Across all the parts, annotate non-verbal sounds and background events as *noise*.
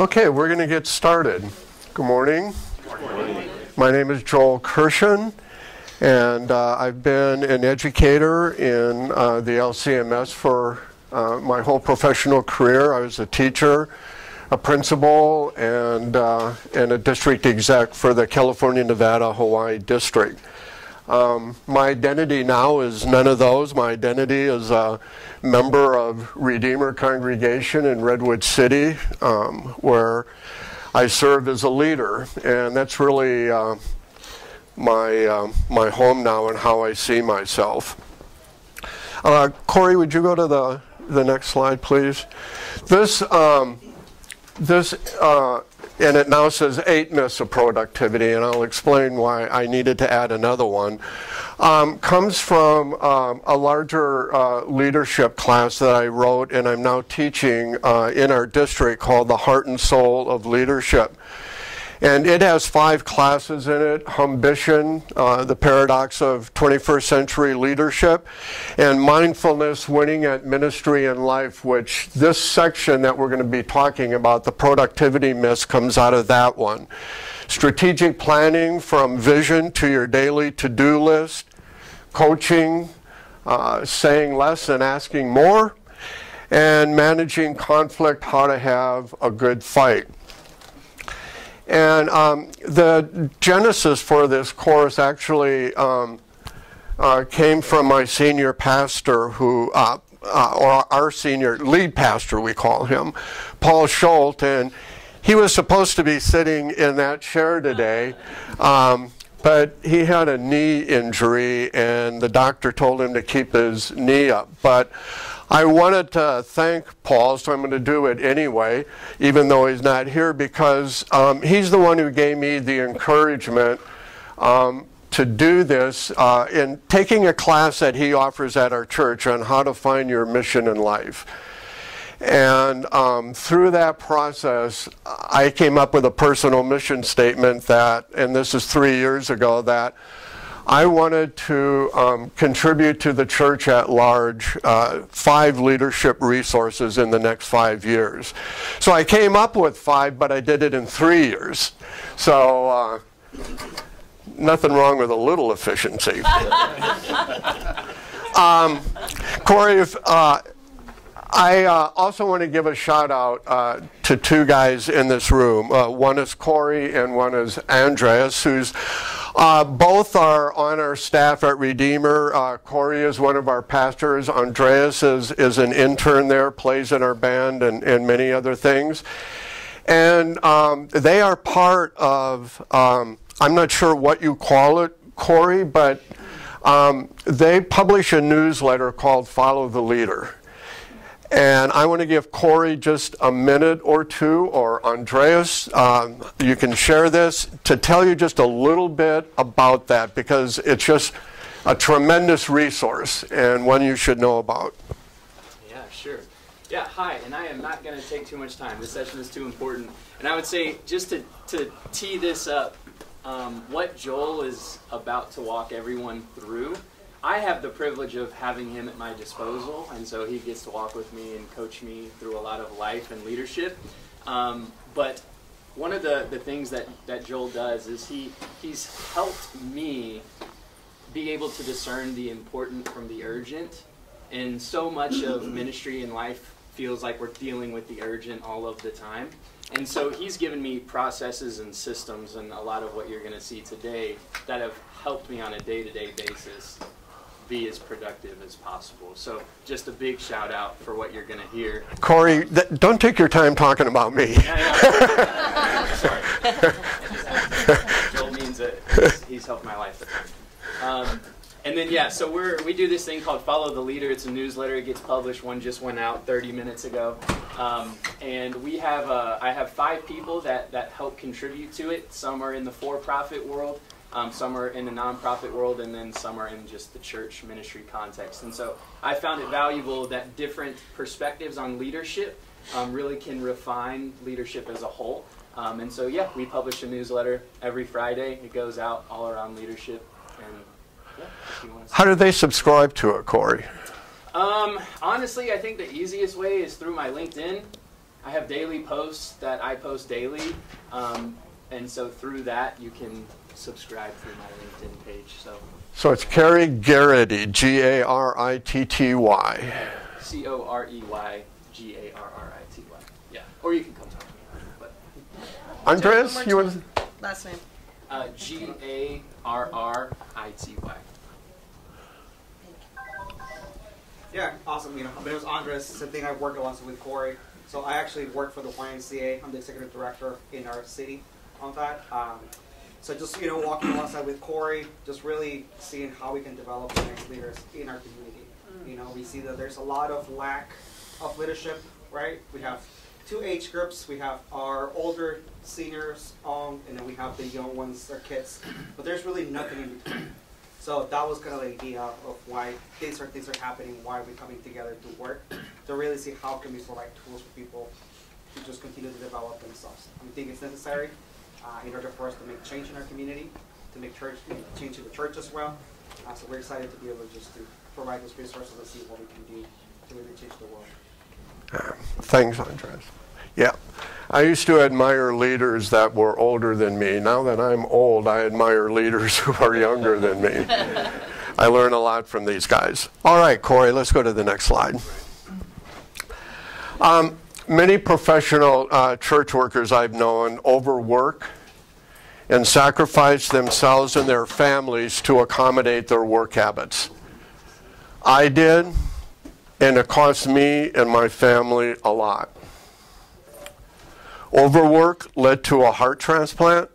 Okay, we're going to get started. Good morning. Good morning. My name is Joel Koerschen, and uh, I've been an educator in uh, the LCMS for uh, my whole professional career. I was a teacher, a principal, and, uh, and a district exec for the California, Nevada, Hawaii district. Um, my identity now is none of those. My identity is a member of Redeemer Congregation in Redwood City, um, where I serve as a leader, and that's really uh, my uh, my home now and how I see myself. Uh, Corey, would you go to the the next slide, please? This um, this uh, and it now says eight myths of productivity, and I'll explain why I needed to add another one, um, comes from um, a larger uh, leadership class that I wrote and I'm now teaching uh, in our district called The Heart and Soul of Leadership. And it has five classes in it Ambition, uh, the paradox of 21st century leadership, and mindfulness, winning at ministry and life, which this section that we're going to be talking about, the productivity myths, comes out of that one. Strategic planning from vision to your daily to do list, coaching, uh, saying less and asking more, and managing conflict, how to have a good fight. And um, the genesis for this course actually um, uh, came from my senior pastor, who, uh, uh, or our senior lead pastor, we call him, Paul Schultz, and he was supposed to be sitting in that chair today. Um, but he had a knee injury, and the doctor told him to keep his knee up. But I wanted to thank Paul, so I'm going to do it anyway, even though he's not here, because um, he's the one who gave me the encouragement um, to do this uh, in taking a class that he offers at our church on how to find your mission in life. And um, through that process, I came up with a personal mission statement that, and this is three years ago, that I wanted to um, contribute to the church at large uh, five leadership resources in the next five years. So I came up with five, but I did it in three years. So uh, nothing wrong with a little efficiency. *laughs* um, Corey, if, uh, I uh, also want to give a shout out uh, to two guys in this room. Uh, one is Corey and one is Andreas, who's uh, both are on our staff at Redeemer. Uh, Corey is one of our pastors. Andreas is, is an intern there, plays in our band, and, and many other things. And um, they are part of, um, I'm not sure what you call it, Corey, but um, they publish a newsletter called Follow the Leader. And I want to give Corey just a minute or two, or Andreas, um, you can share this, to tell you just a little bit about that because it's just a tremendous resource and one you should know about. Yeah, sure. Yeah, hi, and I am not going to take too much time. This session is too important. And I would say, just to, to tee this up, um, what Joel is about to walk everyone through I have the privilege of having him at my disposal, and so he gets to walk with me and coach me through a lot of life and leadership. Um, but one of the, the things that, that Joel does is he he's helped me be able to discern the important from the urgent. And so much of *clears throat* ministry and life feels like we're dealing with the urgent all of the time. And so he's given me processes and systems and a lot of what you're going to see today that have helped me on a day to day basis be as productive as possible. So just a big shout out for what you're going to hear. Corey, don't take your time talking about me. *laughs* Sorry. Joel means it. He's, he's, helped my life. Um, and then yeah, so we're we do this thing called Follow the Leader. It's a newsletter. It gets published. One just went out 30 minutes ago, um, and we have uh, I have five people that that help contribute to it. Some are in the for-profit world. Um, some are in the nonprofit world, and then some are in just the church ministry context. And so I found it valuable that different perspectives on leadership um, really can refine leadership as a whole. Um, and so, yeah, we publish a newsletter every Friday. It goes out all around leadership. And yeah, how do they subscribe to it, Corey? Um, honestly, I think the easiest way is through my LinkedIn. I have daily posts that I post daily, um, and so through that you can subscribe through my LinkedIn page. So So it's Corey Garrity, G A R I T T Y. C O R E Y G A R R I T Y. Yeah, or you can come talk to me. But Andres, you more want Last name. uh, G A R R I T Y. Yeah, awesome. You know, my name is Andres. Same thing I've work alongside with Corey. So I actually work for the YMCA. I'm the executive director in our city on that. Um, so just you know, walking alongside with Corey, just really seeing how we can develop the next leaders in our community. You know, we see that there's a lot of lack of leadership, right? We have two age groups. We have our older seniors, um, and then we have the young ones, our kids. But there's really nothing in between. So that was kind of the idea of why things are things are happening, why we're coming together to work, to really see how can we provide tools for people to just continue to develop themselves. We think it's necessary uh, in order for us to make change in our community, to make church change in the church as well. Uh, so we're excited to be able just to provide those resources and see what we can do to really change the world. Thanks, Andres. Yeah. I used to admire leaders that were older than me. Now that I'm old, I admire leaders *laughs* who are younger than me. I learn a lot from these guys. All right, Corey, let's go to the next slide. Um, many professional uh, church workers I've known overwork and sacrifice themselves and their families to accommodate their work habits. I did, and it cost me and my family a lot. Overwork led to a heart transplant,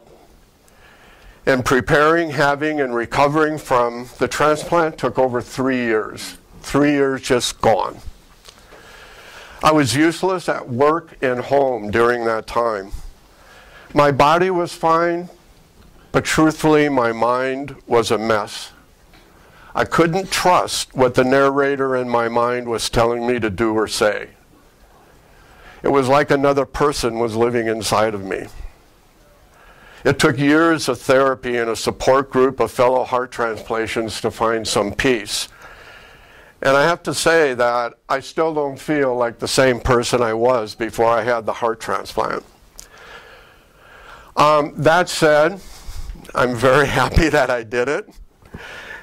and preparing, having, and recovering from the transplant took over three years. Three years just gone. I was useless at work and home during that time. My body was fine, but truthfully, my mind was a mess. I couldn't trust what the narrator in my mind was telling me to do or say. It was like another person was living inside of me. It took years of therapy and a support group of fellow heart transplantations to find some peace. And I have to say that I still don't feel like the same person I was before I had the heart transplant. Um, that said, I'm very *laughs* happy that I did it.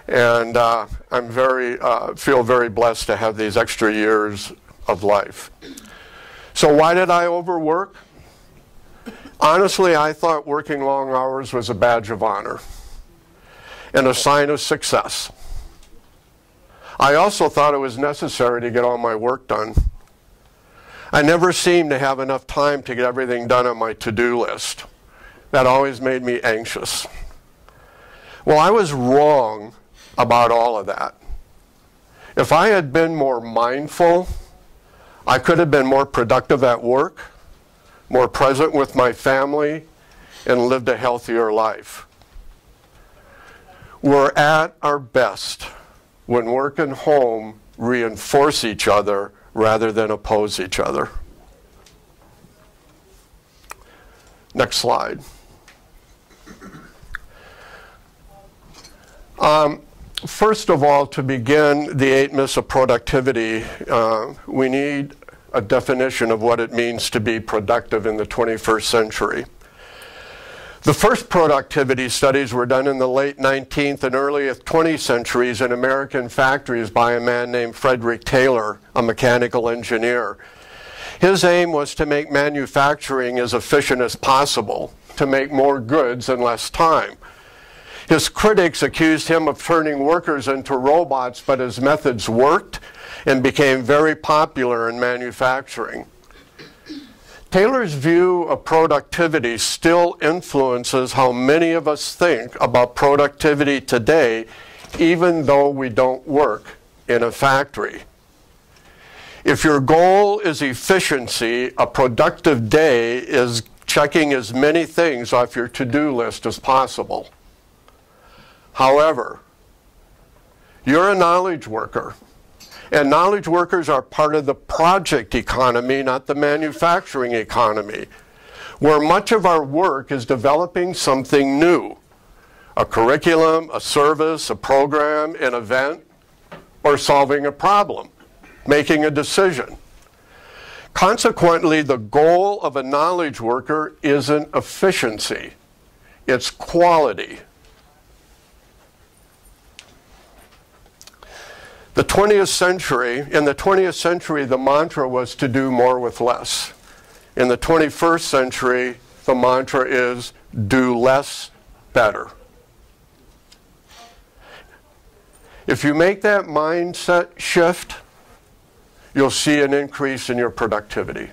And uh, I'm very, uh, feel very blessed to have these extra years of life. So why did I overwork? Honestly, I thought working long hours was a badge of honor and a sign of success. I also thought it was necessary to get all my work done. I never seemed to have enough time to get everything done on my to-do list. That always made me anxious. Well, I was wrong about all of that. If I had been more mindful, I could have been more productive at work, more present with my family, and lived a healthier life. We're at our best when work and home reinforce each other rather than oppose each other. Next slide. Um, first of all, to begin the eight myths of productivity, uh, we need a definition of what it means to be productive in the 21st century. The first productivity studies were done in the late 19th and early 20th centuries in American factories by a man named Frederick Taylor, a mechanical engineer. His aim was to make manufacturing as efficient as possible, to make more goods in less time. His critics accused him of turning workers into robots, but his methods worked and became very popular in manufacturing. Taylor's view of productivity still influences how many of us think about productivity today, even though we don't work in a factory. If your goal is efficiency, a productive day is checking as many things off your to do list as possible. However, you're a knowledge worker. And knowledge workers are part of the project economy, not the manufacturing economy, where much of our work is developing something new a curriculum, a service, a program, an event, or solving a problem, making a decision. Consequently, the goal of a knowledge worker isn't efficiency, it's quality. The 20th century, in the 20th century, the mantra was to do more with less. In the 21st century, the mantra is do less better. If you make that mindset shift, you'll see an increase in your productivity.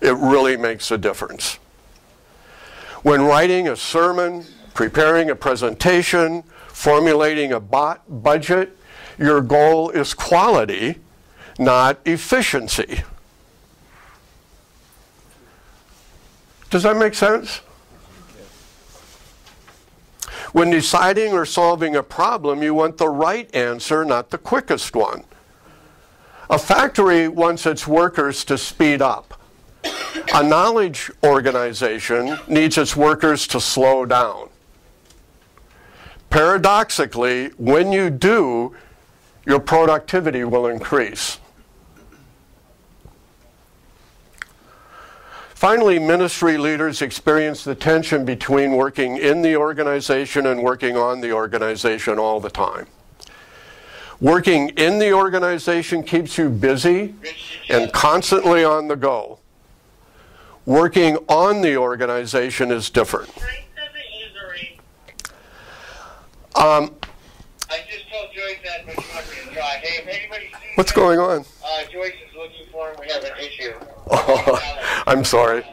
It really makes a difference. When writing a sermon, preparing a presentation, formulating a budget, your goal is quality, not efficiency. Does that make sense? When deciding or solving a problem, you want the right answer, not the quickest one. A factory wants its workers to speed up. A knowledge organization needs its workers to slow down. Paradoxically, when you do, your productivity will increase. Finally, ministry leaders experience the tension between working in the organization and working on the organization all the time. Working in the organization keeps you busy and constantly on the go. Working on the organization is different. Um, I just told Joyce that when she went to the drive. Hey, if anybody sees what's going on? Uh, Joyce is looking for him. We have an issue. Oh, *laughs* I'm sorry.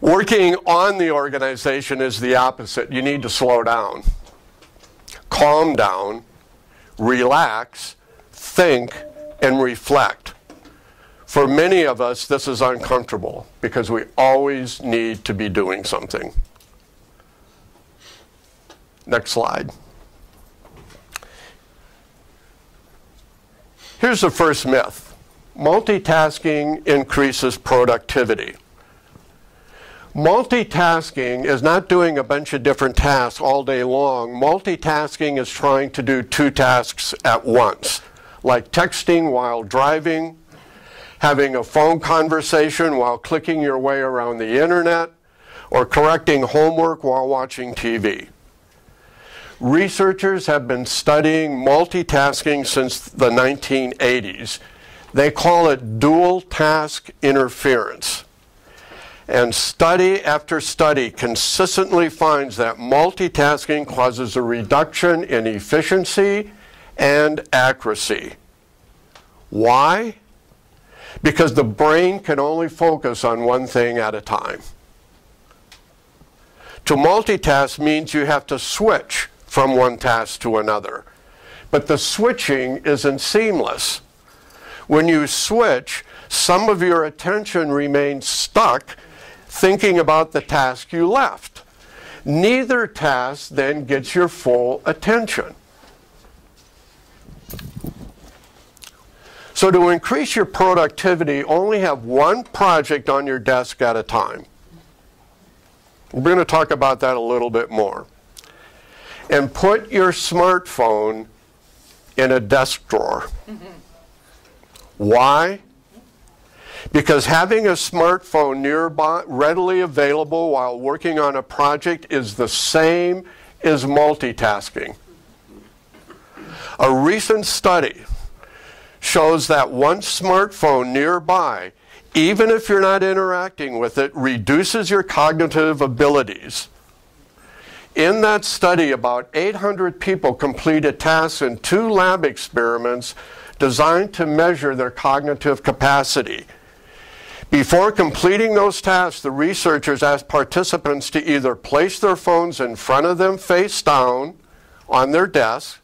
Working on the organization is the opposite. You need to slow down, calm down, relax, think, and reflect. For many of us, this is uncomfortable because we always need to be doing something. Next slide. Here's the first myth multitasking increases productivity. Multitasking is not doing a bunch of different tasks all day long. Multitasking is trying to do two tasks at once, like texting while driving, having a phone conversation while clicking your way around the internet, or correcting homework while watching TV. Researchers have been studying multitasking since the 1980s. They call it dual task interference. And study after study consistently finds that multitasking causes a reduction in efficiency and accuracy. Why? Because the brain can only focus on one thing at a time. To multitask means you have to switch from one task to another. But the switching isn't seamless. When you switch, some of your attention remains stuck thinking about the task you left. Neither task then gets your full attention. So to increase your productivity, only have one project on your desk at a time. We're going to talk about that a little bit more and put your smartphone in a desk drawer. Mm-hmm. Why? Because having a smartphone nearby, readily available while working on a project is the same as multitasking. A recent study shows that one smartphone nearby, even if you're not interacting with it, reduces your cognitive abilities in that study, about 800 people completed tasks in two lab experiments designed to measure their cognitive capacity. Before completing those tasks, the researchers asked participants to either place their phones in front of them face down on their desk,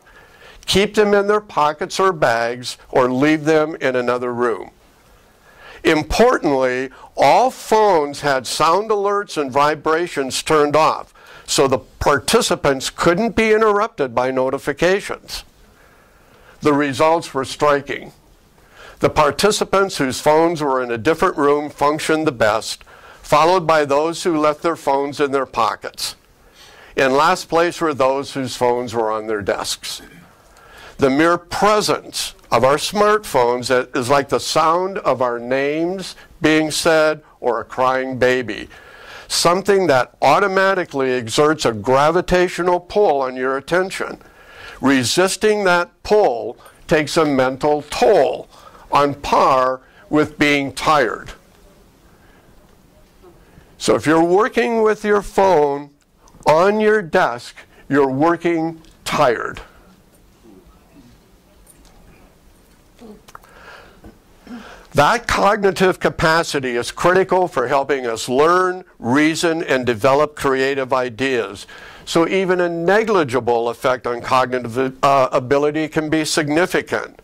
keep them in their pockets or bags, or leave them in another room. Importantly, all phones had sound alerts and vibrations turned off so the participants couldn't be interrupted by notifications. The results were striking. The participants whose phones were in a different room functioned the best, followed by those who left their phones in their pockets. In last place were those whose phones were on their desks. The mere presence of our smartphones is like the sound of our names being said or a crying baby. Something that automatically exerts a gravitational pull on your attention. Resisting that pull takes a mental toll on par with being tired. So if you're working with your phone on your desk, you're working tired. That cognitive capacity is critical for helping us learn, reason, and develop creative ideas. So even a negligible effect on cognitive uh, ability can be significant.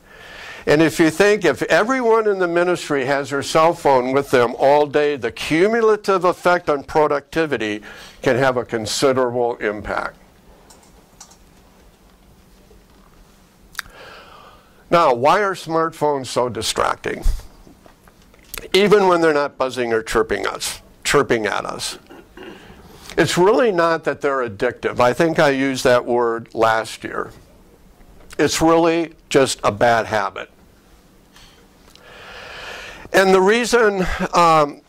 And if you think if everyone in the ministry has their cell phone with them all day, the cumulative effect on productivity can have a considerable impact. Now, why are smartphones so distracting? Even when they're not buzzing or chirping us, chirping at us. It's really not that they're addictive. I think I used that word last year. It's really just a bad habit. And the reason um,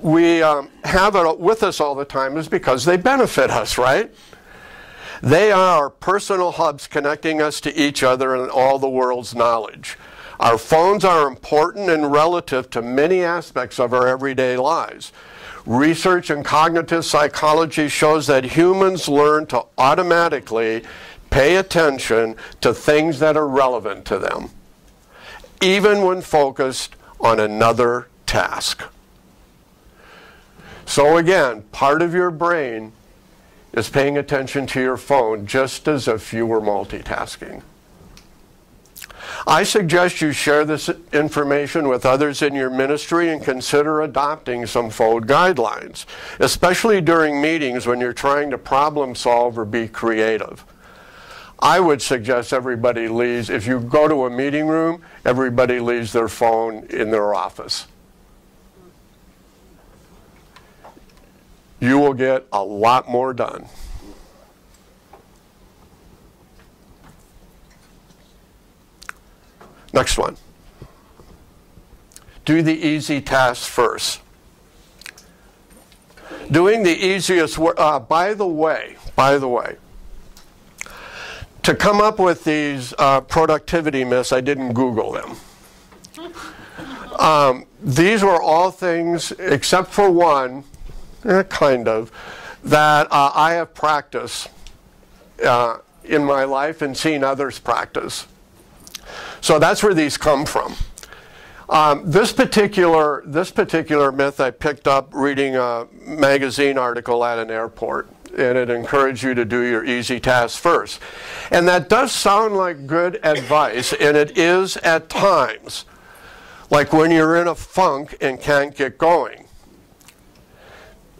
we um, have it with us all the time is because they benefit us, right? They are personal hubs connecting us to each other and all the world's knowledge. Our phones are important and relative to many aspects of our everyday lives. Research in cognitive psychology shows that humans learn to automatically pay attention to things that are relevant to them, even when focused on another task. So again, part of your brain is paying attention to your phone just as if you were multitasking. I suggest you share this information with others in your ministry and consider adopting some phone guidelines, especially during meetings when you're trying to problem solve or be creative. I would suggest everybody leaves, if you go to a meeting room, everybody leaves their phone in their office. You will get a lot more done. Next one. Do the easy tasks first. Doing the easiest work, uh, by the way, by the way, to come up with these uh, productivity myths, I didn't Google them. Um, these were all things, except for one, eh, kind of, that uh, I have practiced uh, in my life and seen others practice. So that's where these come from. Um, this particular this particular myth I picked up reading a magazine article at an airport, and it encouraged you to do your easy tasks first. And that does sound like good advice, and it is at times, like when you're in a funk and can't get going.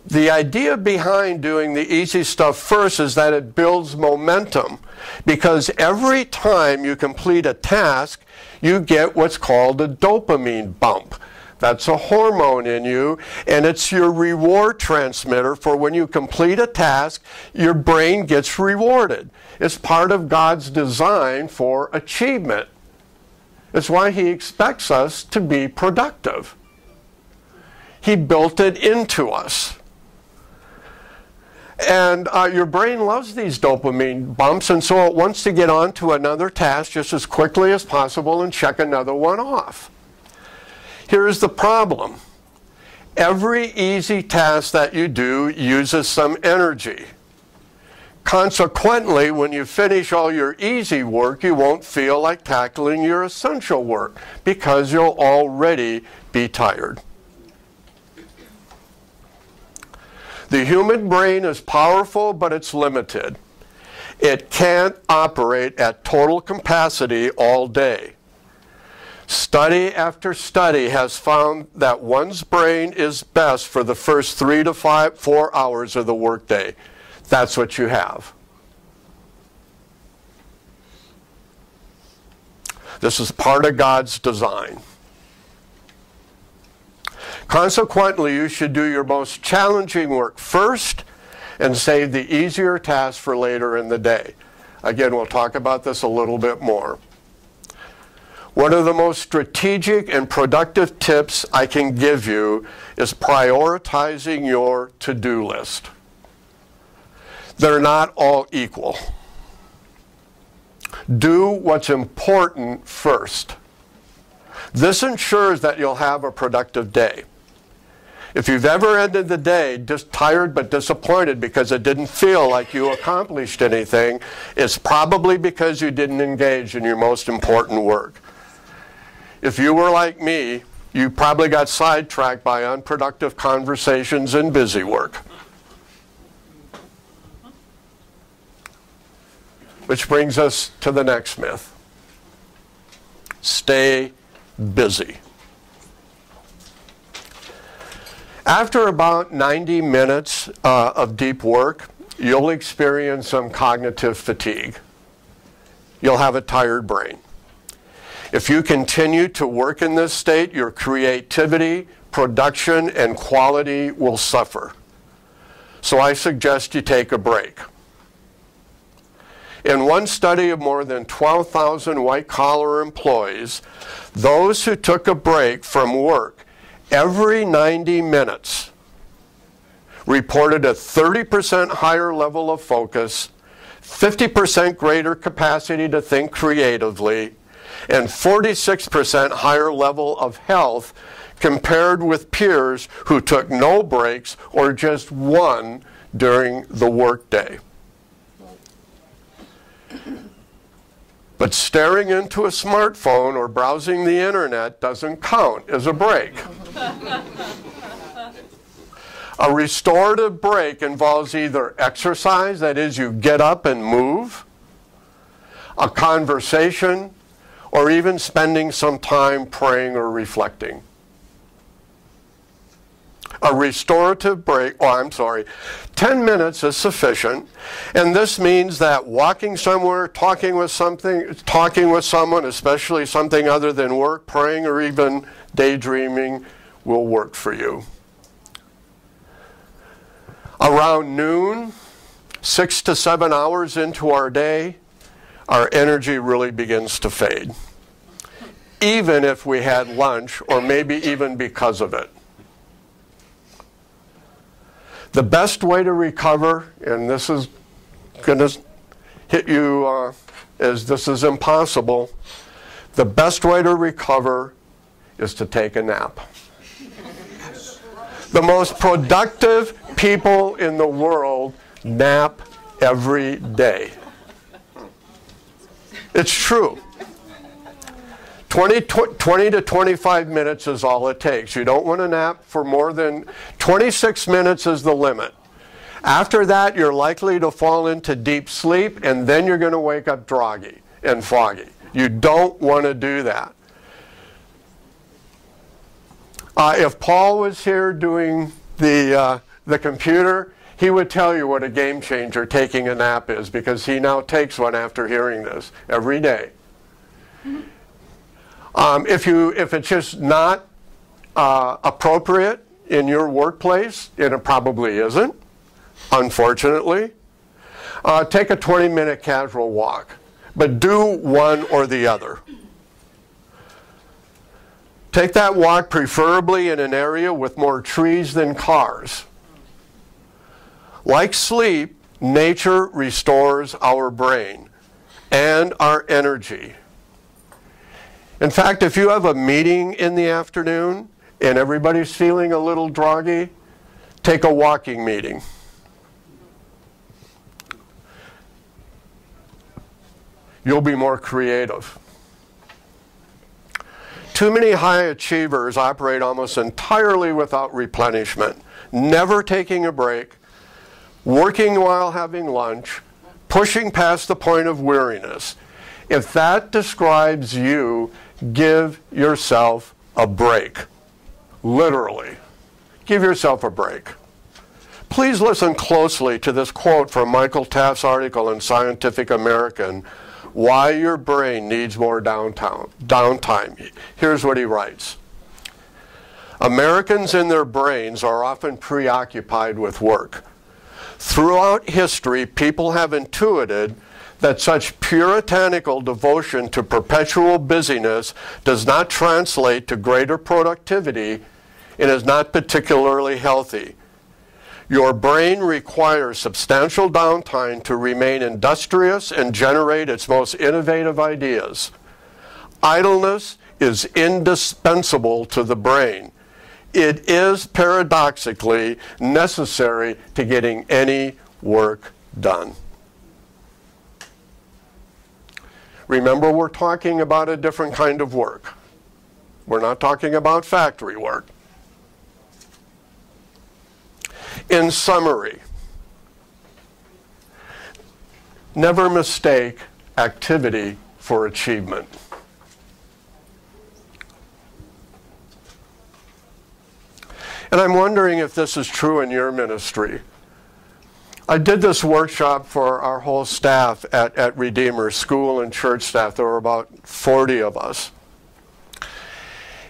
The idea behind doing the easy stuff first is that it builds momentum because every time you complete a task, you get what's called a dopamine bump. That's a hormone in you, and it's your reward transmitter for when you complete a task, your brain gets rewarded. It's part of God's design for achievement. It's why He expects us to be productive. He built it into us. And uh, your brain loves these dopamine bumps, and so it wants to get on to another task just as quickly as possible and check another one off. Here's the problem. Every easy task that you do uses some energy. Consequently, when you finish all your easy work, you won't feel like tackling your essential work because you'll already be tired. The human brain is powerful, but it's limited. It can't operate at total capacity all day. Study after study has found that one's brain is best for the first three to five, four hours of the workday. That's what you have. This is part of God's design. Consequently, you should do your most challenging work first and save the easier tasks for later in the day. Again, we'll talk about this a little bit more. One of the most strategic and productive tips I can give you is prioritizing your to do list. They're not all equal. Do what's important first. This ensures that you'll have a productive day. If you've ever ended the day just tired but disappointed because it didn't feel like you accomplished anything, it's probably because you didn't engage in your most important work. If you were like me, you probably got sidetracked by unproductive conversations and busy work. Which brings us to the next myth stay busy. After about 90 minutes uh, of deep work, you'll experience some cognitive fatigue. You'll have a tired brain. If you continue to work in this state, your creativity, production, and quality will suffer. So I suggest you take a break. In one study of more than 12,000 white collar employees, those who took a break from work every 90 minutes reported a 30% higher level of focus, 50% greater capacity to think creatively, and 46% higher level of health compared with peers who took no breaks or just one during the workday. But staring into a smartphone or browsing the internet doesn't count as a break. a restorative break involves either exercise, that is, you get up and move, a conversation, or even spending some time praying or reflecting a restorative break, oh, I'm sorry, 10 minutes is sufficient. And this means that walking somewhere, talking with something, talking with someone, especially something other than work, praying, or even daydreaming will work for you. Around noon, six to seven hours into our day, our energy really begins to fade. Even if we had lunch, or maybe even because of it. The best way to recover, and this is going to hit you uh, as this is impossible, the best way to recover is to take a nap. the most productive people in the world nap every day. It's true. 20, 20, to 25 minutes is all it takes. You don't want to nap for more than 26 minutes is the limit. After that, you're likely to fall into deep sleep, and then you're going to wake up droggy and foggy. You don't want to do that. Uh, if Paul was here doing the, uh, the computer, he would tell you what a game changer taking a nap is because he now takes one after hearing this every day. Um, if, you, if it's just not uh, appropriate in your workplace, and it probably isn't, unfortunately, uh, take a 20 minute casual walk. But do one or the other. Take that walk preferably in an area with more trees than cars. Like sleep, nature restores our brain and our energy. In fact, if you have a meeting in the afternoon and everybody's feeling a little droggy, take a walking meeting. You'll be more creative. Too many high achievers operate almost entirely without replenishment, never taking a break, working while having lunch, pushing past the point of weariness. If that describes you, give yourself a break. Literally. Give yourself a break. Please listen closely to this quote from Michael Taft's article in Scientific American, Why Your Brain Needs More Downtown, Downtime. Here's what he writes. Americans in their brains are often preoccupied with work. Throughout history, people have intuited that such puritanical devotion to perpetual busyness does not translate to greater productivity and is not particularly healthy. Your brain requires substantial downtime to remain industrious and generate its most innovative ideas. Idleness is indispensable to the brain. It is paradoxically necessary to getting any work done. Remember, we're talking about a different kind of work. We're not talking about factory work. In summary, never mistake activity for achievement. And I'm wondering if this is true in your ministry. I did this workshop for our whole staff at, at Redeemer, school and church staff. There were about 40 of us.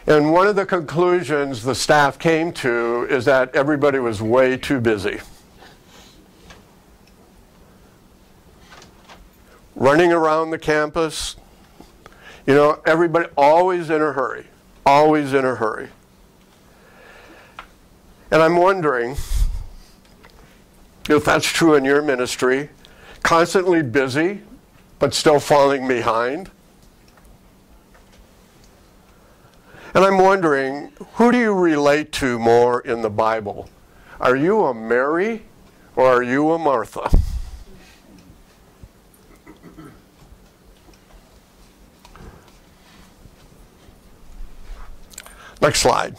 And one of the conclusions the staff came to is that everybody was way too busy. Running around the campus, you know, everybody always in a hurry, always in a hurry. And I'm wondering if that's true in your ministry, constantly busy, but still falling behind. And I'm wondering, who do you relate to more in the Bible? Are you a Mary or are you a Martha? Next slide.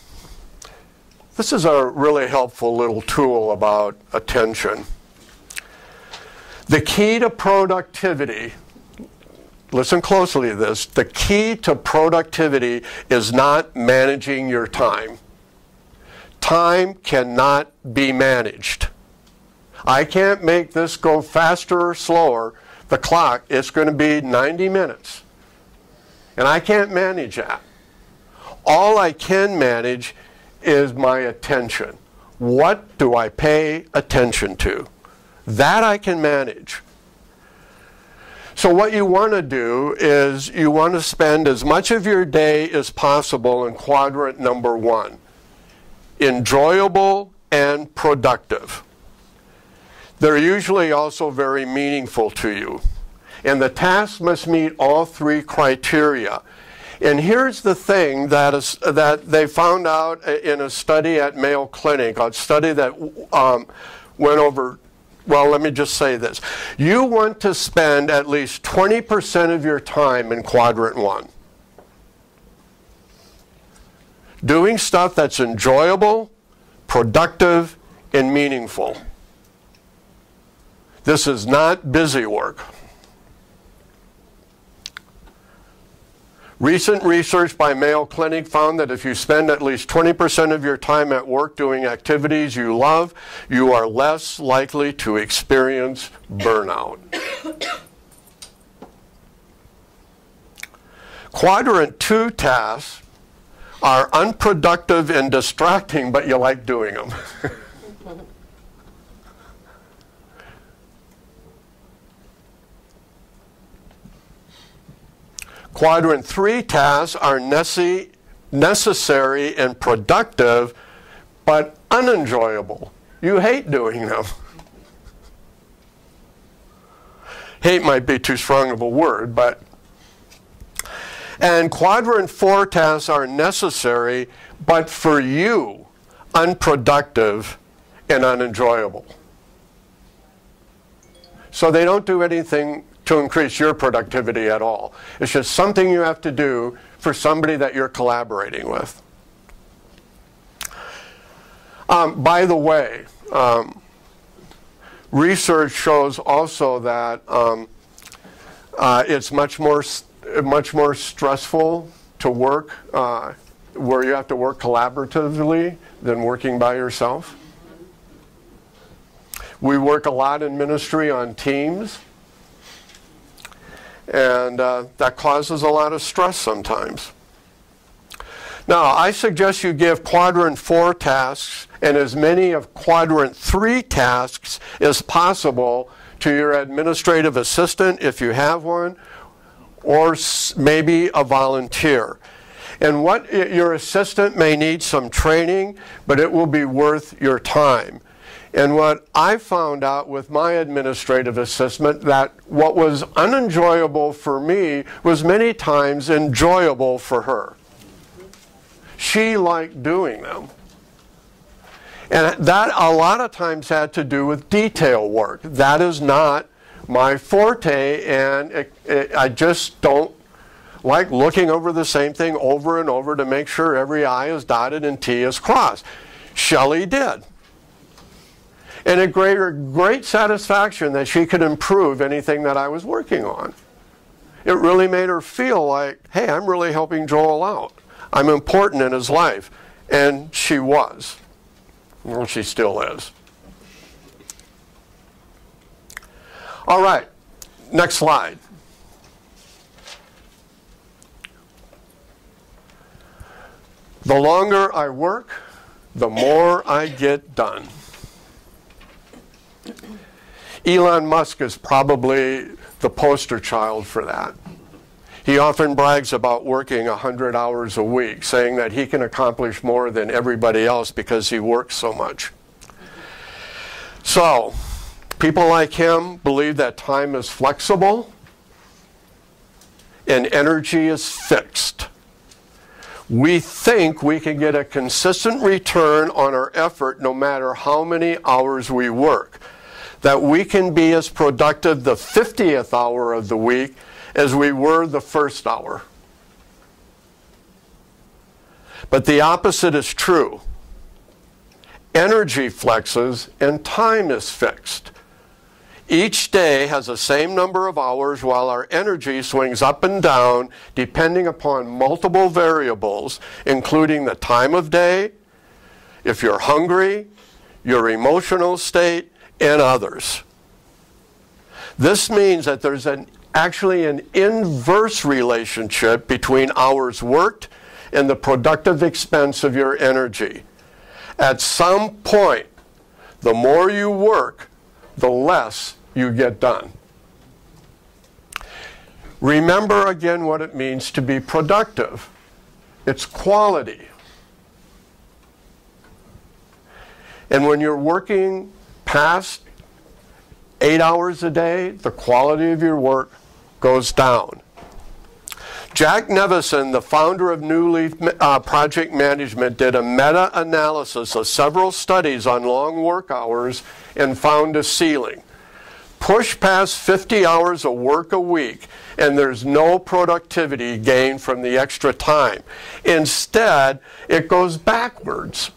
This is a really helpful little tool about attention. The key to productivity, listen closely to this, the key to productivity is not managing your time. Time cannot be managed. I can't make this go faster or slower. The clock, it's going to be 90 minutes. And I can't manage that. All I can manage is my attention. What do I pay attention to? That I can manage. So, what you want to do is you want to spend as much of your day as possible in quadrant number one enjoyable and productive. They're usually also very meaningful to you. And the task must meet all three criteria. And here's the thing that, is, that they found out in a study at Mayo Clinic, a study that um, went over, well, let me just say this. You want to spend at least 20% of your time in quadrant one. Doing stuff that's enjoyable, productive, and meaningful. This is not busy work. Recent research by Mayo Clinic found that if you spend at least 20% of your time at work doing activities you love, you are less likely to experience burnout. Quadrant 2 tasks are unproductive and distracting, but you like doing them. *laughs* Quadrant three tasks are necessary and productive, but unenjoyable. You hate doing them. hate might be too strong of a word, but. And quadrant four tasks are necessary, but for you, unproductive and unenjoyable. So they don't do anything to increase your productivity at all. It's just something you have to do for somebody that you're collaborating with. Um, by the way, um, research shows also that um, uh, it's much more much more stressful to work uh, where you have to work collaboratively than working by yourself. We work a lot in ministry on teams and uh, that causes a lot of stress sometimes. Now, I suggest you give quadrant four tasks and as many of quadrant three tasks as possible to your administrative assistant if you have one, or maybe a volunteer. And what your assistant may need some training, but it will be worth your time. And what I found out with my administrative assistant that what was unenjoyable for me was many times enjoyable for her. She liked doing them. And that a lot of times had to do with detail work. That is not my forte, and it, it, I just don't like looking over the same thing over and over to make sure every I is dotted and T is crossed. Shelley did. And a her great satisfaction that she could improve anything that I was working on. It really made her feel like, hey, I'm really helping Joel out. I'm important in his life. And she was. Well, she still is. All right, next slide. The longer I work, the more I get done. Elon Musk is probably the poster child for that. He often brags about working 100 hours a week, saying that he can accomplish more than everybody else because he works so much. So, people like him believe that time is flexible and energy is fixed. We think we can get a consistent return on our effort no matter how many hours we work. That we can be as productive the 50th hour of the week as we were the first hour. But the opposite is true. Energy flexes and time is fixed. Each day has the same number of hours while our energy swings up and down depending upon multiple variables, including the time of day, if you're hungry, your emotional state, and others. This means that there's an actually an inverse relationship between hours worked and the productive expense of your energy. At some point, the more you work, the less you get done. Remember again what it means to be productive. It's quality. And when you're working past eight hours a day, the quality of your work goes down. Jack Nevison, the founder of New Leaf uh, Project Management, did a meta analysis of several studies on long work hours and found a ceiling. Push past 50 hours of work a week, and there's no productivity gained from the extra time. Instead, it goes backwards.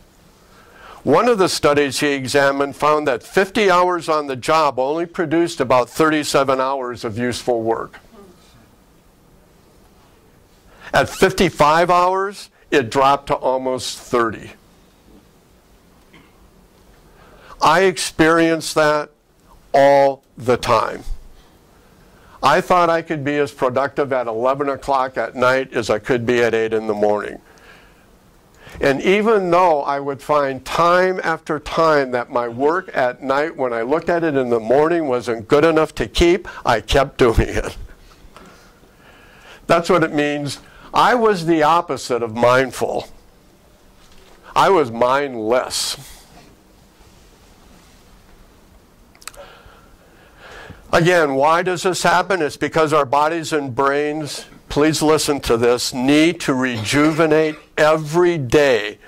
One of the studies he examined found that 50 hours on the job only produced about 37 hours of useful work. At 55 hours, it dropped to almost 30. I experienced that all the time. I thought I could be as productive at 11 o'clock at night as I could be at 8 in the morning. And even though I would find time after time that my work at night, when I looked at it in the morning, wasn't good enough to keep, I kept *laughs* doing it. That's what it means. I was the opposite of mindful. I was mindless. Again, why does this happen? It's because our bodies and brains please listen to this, need to rejuvenate every day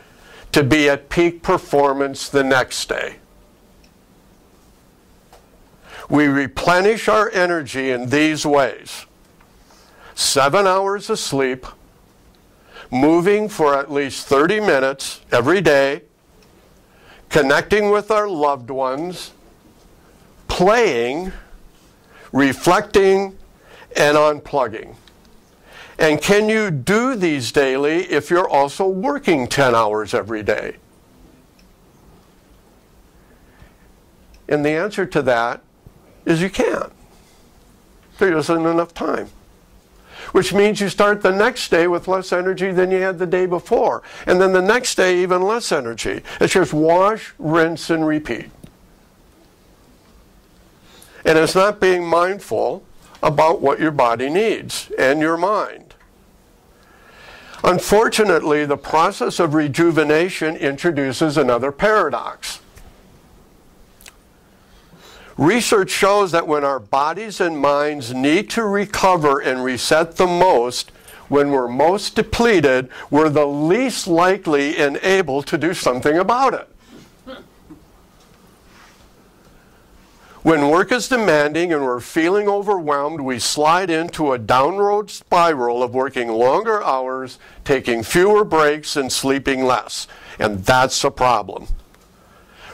to be at peak performance the next day. We replenish our energy in these ways seven hours of sleep, moving for at least 30 minutes every day, connecting with our loved ones, playing, reflecting, and unplugging. And can you do these daily if you're also working 10 hours every day? And the answer to that is you can't. There isn't enough time. Which means you start the next day with less energy than you had the day before. And then the next day, even less energy. It's just wash, rinse, and repeat. And it's not being mindful about what your body needs and your mind. Unfortunately, the process of rejuvenation introduces another paradox. Research shows that when our bodies and minds need to recover and reset the most, when we're most depleted, we're the least likely and able to do something about it. When work is demanding and we're feeling overwhelmed, we slide into a downward spiral of working longer hours, taking fewer breaks, and sleeping less. And that's a problem.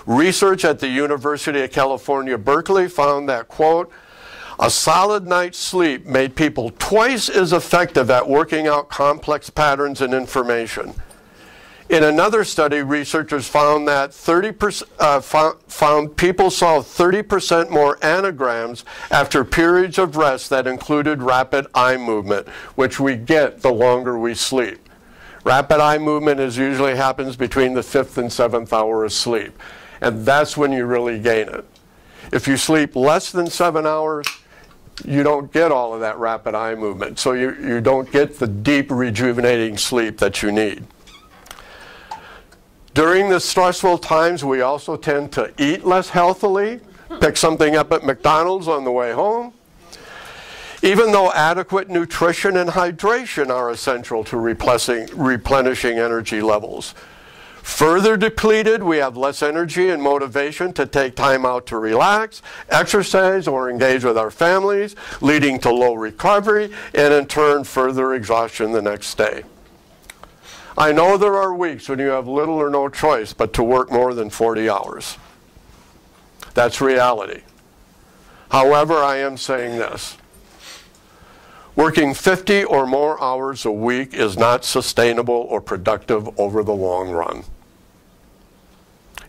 Research at the University of California, Berkeley found that, quote, a solid night's sleep made people twice as effective at working out complex patterns and information. In another study, researchers found that 30% uh, found, found people saw 30% more anagrams after periods of rest that included rapid eye movement, which we get the longer we sleep. Rapid eye movement is usually happens between the fifth and seventh hour of sleep and that's when you really gain it. If you sleep less than seven hours, you don't get all of that rapid eye movement. So you, you don't get the deep rejuvenating sleep that you need. During the stressful times, we also tend to eat less healthily, pick something up at McDonald's on the way home. Even though adequate nutrition and hydration are essential to replenishing energy levels. Further depleted, we have less energy and motivation to take time out to relax, exercise, or engage with our families, leading to low recovery and in turn further exhaustion the next day. I know there are weeks when you have little or no choice but to work more than 40 hours. That's reality. However, I am saying this. Working 50 or more hours a week is not sustainable or productive over the long run.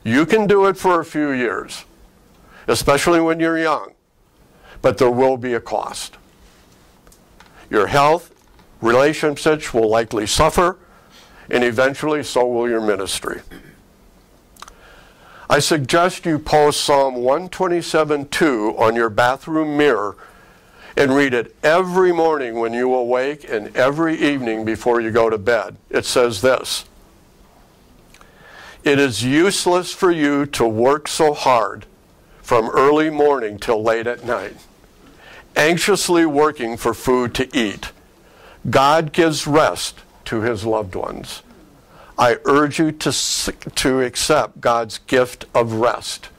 You can do it for a few years, especially when you're young, but there will be a cost. Your health, relationships will likely suffer, and eventually so will your ministry. I suggest you post Psalm 127.2 on your bathroom mirror and read it every morning when you awake and every evening before you go to bed. It says this it is useless for you to work so hard from early morning till late at night, anxiously working for food to eat. God gives rest to his loved ones. I urge you to, to accept God's gift of rest.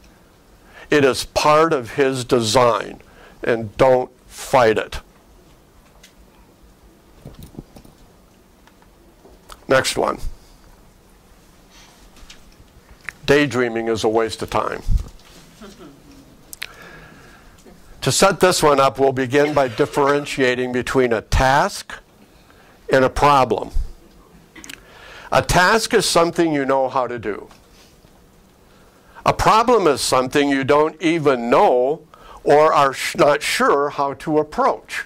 It is part of his design, and don't fight it. Next one daydreaming is a waste of time. to set this one up, we'll begin by differentiating between a task and a problem. A task is something you know how to do. A problem is something you don't even know or are not sure how to approach.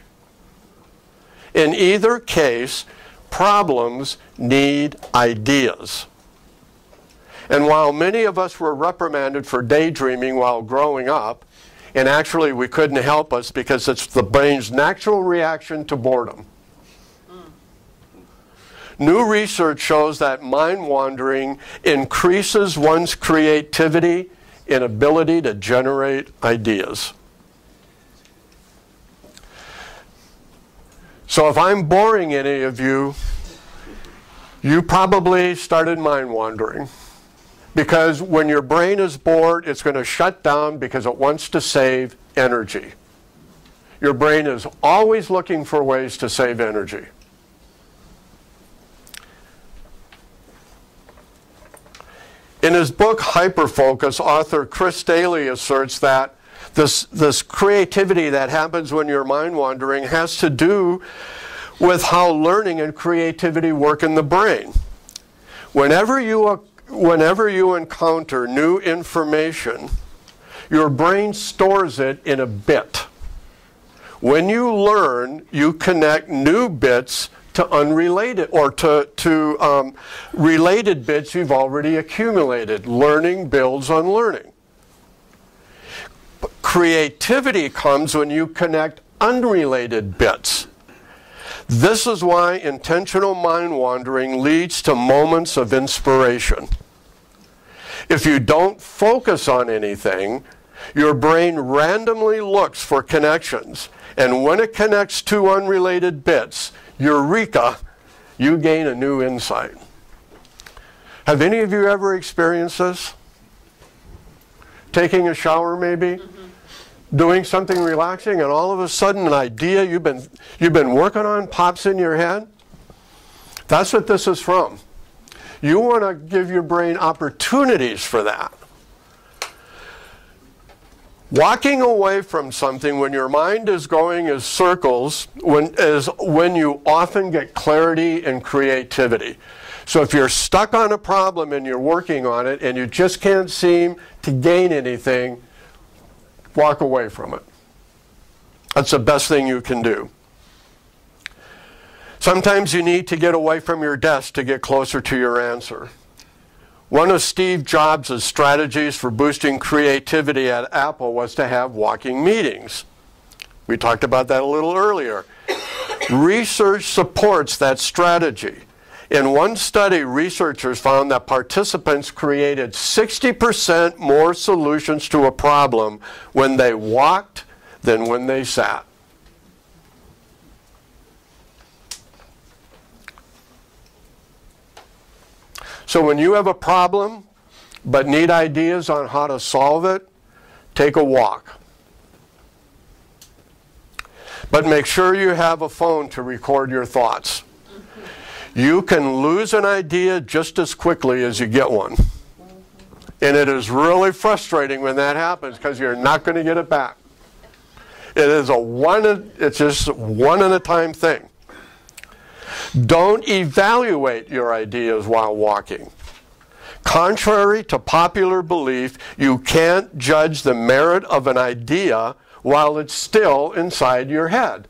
In either case, problems need ideas. And while many of us were reprimanded for daydreaming while growing up, and actually we couldn't help us because it's the brain's natural reaction to boredom. New research shows that mind wandering increases one's creativity and ability to generate ideas. So if I'm boring any of you, you probably started mind wandering. Because when your brain is bored, it's going to shut down because it wants to save energy. Your brain is always looking for ways to save energy. In his book Hyperfocus, author Chris Bailey asserts that this, this creativity that happens when you're mind wandering has to do with how learning and creativity work in the brain. Whenever you whenever you encounter new information, your brain stores it in a bit. When you learn, you connect new bits to unrelated or to, to um, related bits you've already accumulated. Learning builds on learning. creativity comes when you connect unrelated bits. This is why intentional mind wandering leads to moments of inspiration. If you don't focus on anything, your brain randomly looks for connections. And when it connects two unrelated bits, eureka, you gain a new insight. Have any of you ever experienced this? Taking a shower, maybe? Mm-hmm. Doing something relaxing, and all of a sudden, an idea you've been, you've been working on pops in your head? That's what this is from. You want to give your brain opportunities for that. Walking away from something when your mind is going as circles when, is when you often get clarity and creativity. So if you're stuck on a problem and you're working on it and you just can't seem to gain anything, walk away from it. That's the best thing you can do. Sometimes you need to get away from your desk to get closer to your answer. One of Steve Jobs' strategies for boosting creativity at Apple was to have walking meetings. We talked about that a little earlier. Research supports that strategy. In one study, researchers found that participants created 60% more solutions to a problem when they walked than when they sat. So when you have a problem but need ideas on how to solve it, take a walk. But make sure you have a phone to record your thoughts. You can lose an idea just as quickly as you get one. And it is really frustrating when that happens because you're not going to get it back. It is a one it's just one at a time thing. Don't evaluate your ideas while walking. Contrary to popular belief, you can't judge the merit of an idea while it's still inside your head.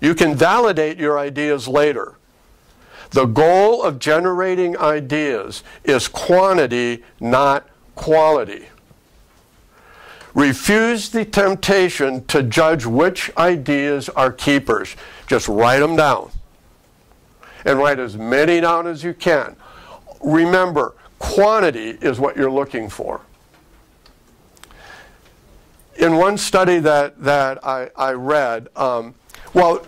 You can validate your ideas later. The goal of generating ideas is quantity, not quality. Refuse the temptation to judge which ideas are keepers. Just write them down. And write as many down as you can. Remember, quantity is what you're looking for. In one study that, that I, I read, um, well,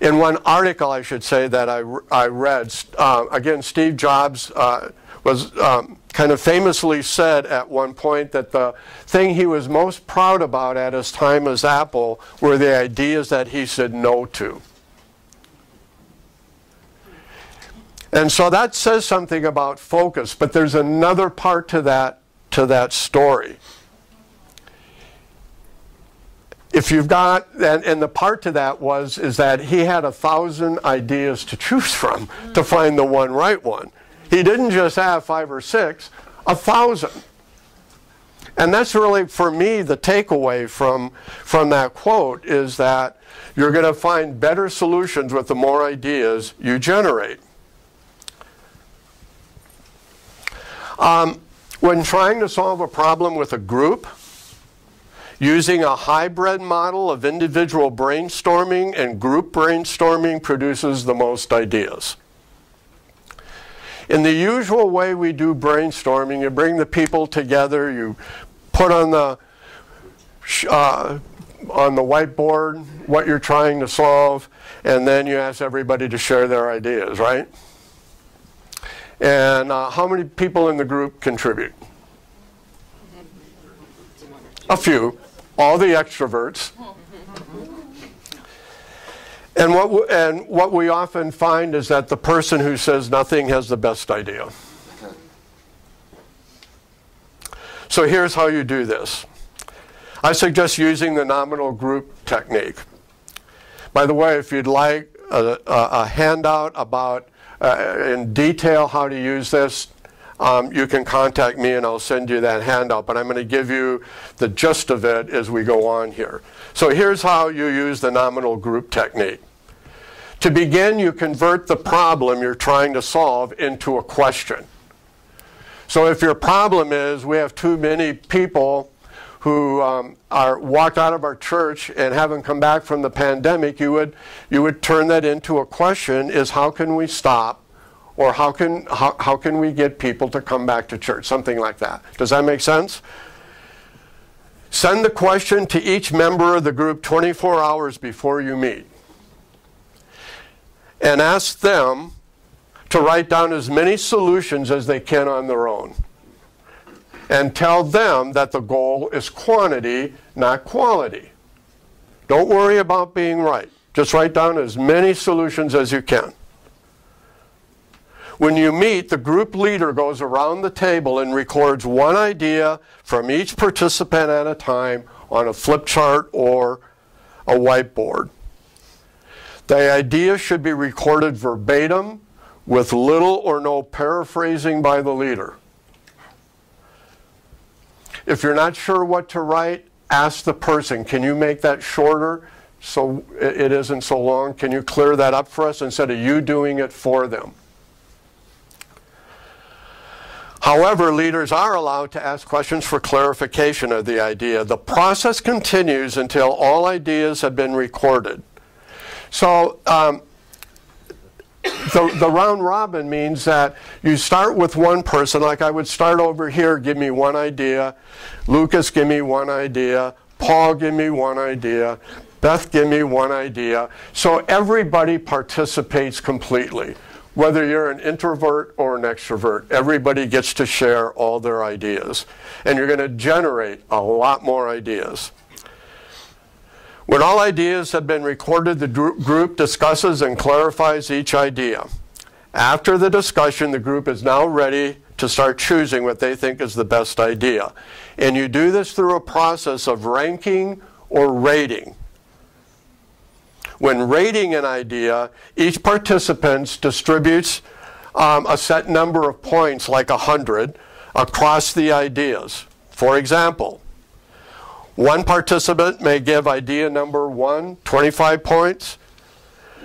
in one article, I should say, that I, I read, uh, again, Steve Jobs uh, was um, kind of famously said at one point that the thing he was most proud about at his time as Apple were the ideas that he said no to. And so that says something about focus, but there's another part to that to that story. If you've got and, and the part to that was is that he had a thousand ideas to choose from to find the one right one. He didn't just have five or six, a thousand. And that's really, for me, the takeaway from, from that quote is that you're going to find better solutions with the more ideas you generate. Um, when trying to solve a problem with a group, using a hybrid model of individual brainstorming and group brainstorming produces the most ideas. In the usual way we do brainstorming, you bring the people together, you put on the uh, on the whiteboard what you're trying to solve, and then you ask everybody to share their ideas, right? And uh, how many people in the group contribute? A few. All the extroverts. And what, and what we often find is that the person who says nothing has the best idea. So here's how you do this. I suggest using the nominal group technique. By the way, if you'd like a, a, a handout about uh, in detail how to use this, um, you can contact me and I'll send you that handout. But I'm going to give you the gist of it as we go on here. So here's how you use the nominal group technique. To begin, you convert the problem you're trying to solve into a question. So if your problem is we have too many people who um, are walked out of our church and haven't come back from the pandemic, you would you would turn that into a question: Is how can we stop, or how can how, how can we get people to come back to church? Something like that. Does that make sense? Send the question to each member of the group 24 hours before you meet, and ask them to write down as many solutions as they can on their own and tell them that the goal is quantity, not quality. Don't worry about being right. Just write down as many solutions as you can. When you meet, the group leader goes around the table and records one idea from each participant at a time on a flip chart or a whiteboard. The idea should be recorded verbatim with little or no paraphrasing by the leader. If you're not sure what to write, ask the person, can you make that shorter so it isn't so long? Can you clear that up for us instead of you doing it for them? However, leaders are allowed to ask questions for clarification of the idea. The process continues until all ideas have been recorded. So um, the, the round robin means that you start with one person, like I would start over here, give me one idea. Lucas, give me one idea. Paul, give me one idea. Beth, give me one idea. So everybody participates completely. Whether you're an introvert or an extrovert, everybody gets to share all their ideas. And you're going to generate a lot more ideas. When all ideas have been recorded, the group discusses and clarifies each idea. After the discussion, the group is now ready to start choosing what they think is the best idea. And you do this through a process of ranking or rating. When rating an idea, each participant distributes um, a set number of points, like 100, across the ideas. For example, one participant may give idea number one 25 points,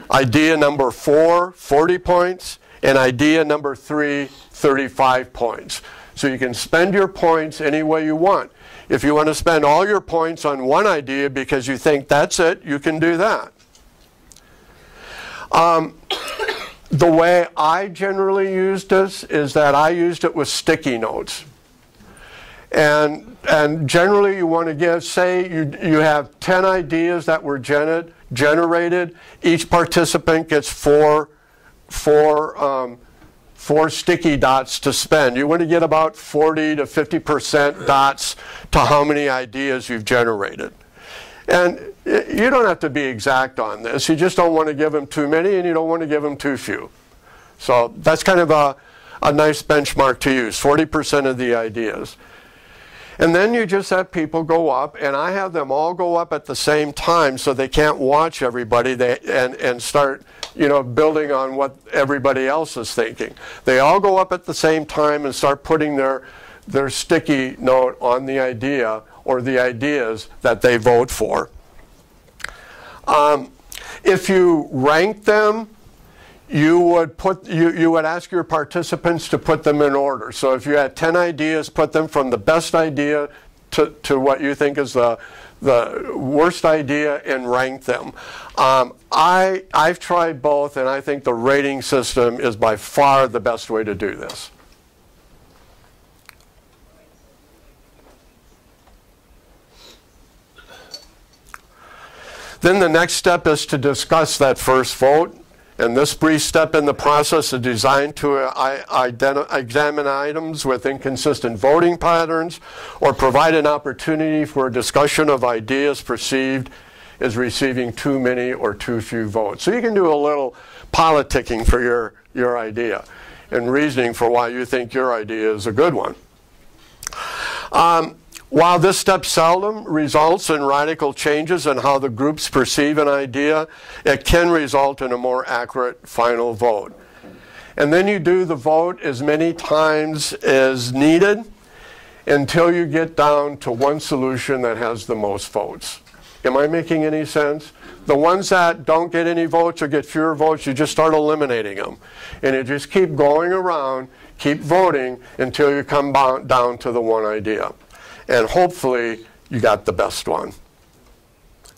idea number four 40 points, and idea number three 35 points. So you can spend your points any way you want. If you want to spend all your points on one idea because you think that's it, you can do that. Um, the way I generally used this is that I used it with sticky notes. And, and generally you want to give, say you, you have 10 ideas that were gener generated. Each participant gets four, four, um, four sticky dots to spend. You want to get about 40 to 50% dots to how many ideas you've generated. And you don't have to be exact on this. You just don't want to give them too many and you don't want to give them too few. So that's kind of a, a nice benchmark to use, 40% of the ideas. And then you just have people go up, and I have them all go up at the same time so they can't watch everybody they, and, and start you know, building on what everybody else is thinking. They all go up at the same time and start putting their, their sticky note on the idea or the ideas that they vote for. Um, if you rank them, you would put you, you would ask your participants to put them in order. So if you had 10 ideas, put them from the best idea to, to what you think is the the worst idea and rank them. Um, I I've tried both, and I think the rating system is by far the best way to do this. Then the next step is to discuss that first vote. And this brief step in the process is designed to uh, examine items with inconsistent voting patterns or provide an opportunity for a discussion of ideas perceived as receiving too many or too few votes. So you can do a little politicking for your, your idea and reasoning for why you think your idea is a good one. Um, while this step seldom results in radical changes in how the groups perceive an idea, it can result in a more accurate final vote. And then you do the vote as many times as needed until you get down to one solution that has the most votes. Am I making any sense? The ones that don't get any votes or get fewer votes, you just start eliminating them. And you just keep going around keep voting until you come down to the one idea. And hopefully you got the best one.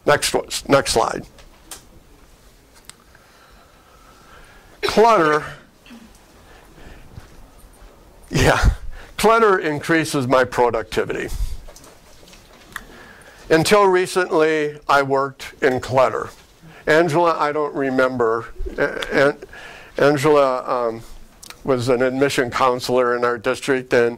Next, next slide. Clutter, yeah, clutter increases my productivity. Until recently, I worked in clutter. Angela, I don't remember. Angela um, was an admission counselor in our district, and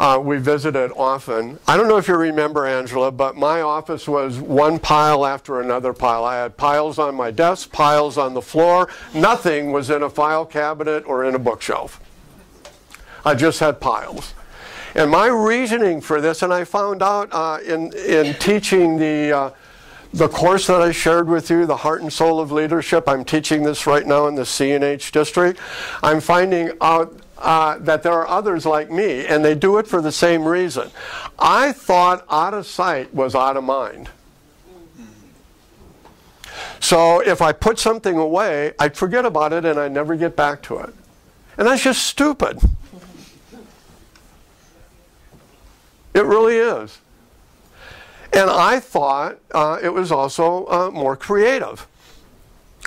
uh, we visited often. I don't know if you remember, Angela, but my office was one pile after another pile. I had piles on my desk, piles on the floor. Nothing was in a file cabinet or in a bookshelf. I just had piles. And my reasoning for this, and I found out uh, in, in teaching the, uh, the course that I shared with you, The Heart and Soul of Leadership, I'm teaching this right now in the CNH district. I'm finding out uh, that there are others like me, and they do it for the same reason. I thought out of sight was out of mind. So if I put something away, I'd forget about it and I'd never get back to it. And that's just stupid. It really is. And I thought uh, it was also uh, more creative.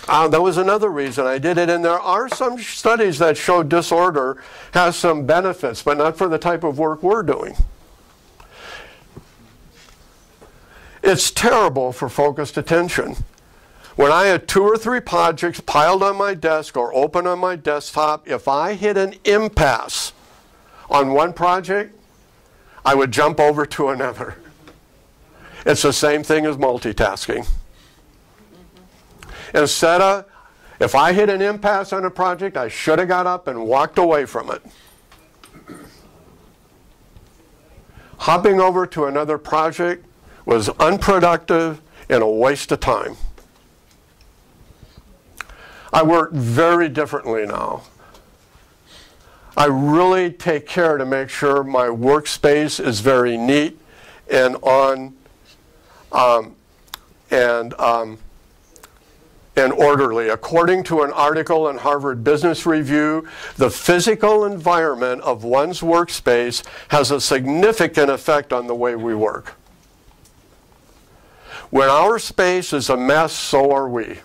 Uh, that was another reason I did it. And there are some studies that show disorder has some benefits, but not for the type of work we're doing. It's terrible for focused attention. When I had two or three projects piled on my desk or open on my desktop, if I hit an impasse on one project, I would jump over to another. It's the same thing as multitasking. Instead of, if I hit an impasse on a project, I should have got up and walked away from it. Hopping over to another project was unproductive and a waste of time. I work very differently now. I really take care to make sure my workspace is very neat and on um, and um, and orderly. According to an article in Harvard Business Review, the physical environment of one's workspace has a significant effect on the way we work. When our space is a mess, so are we.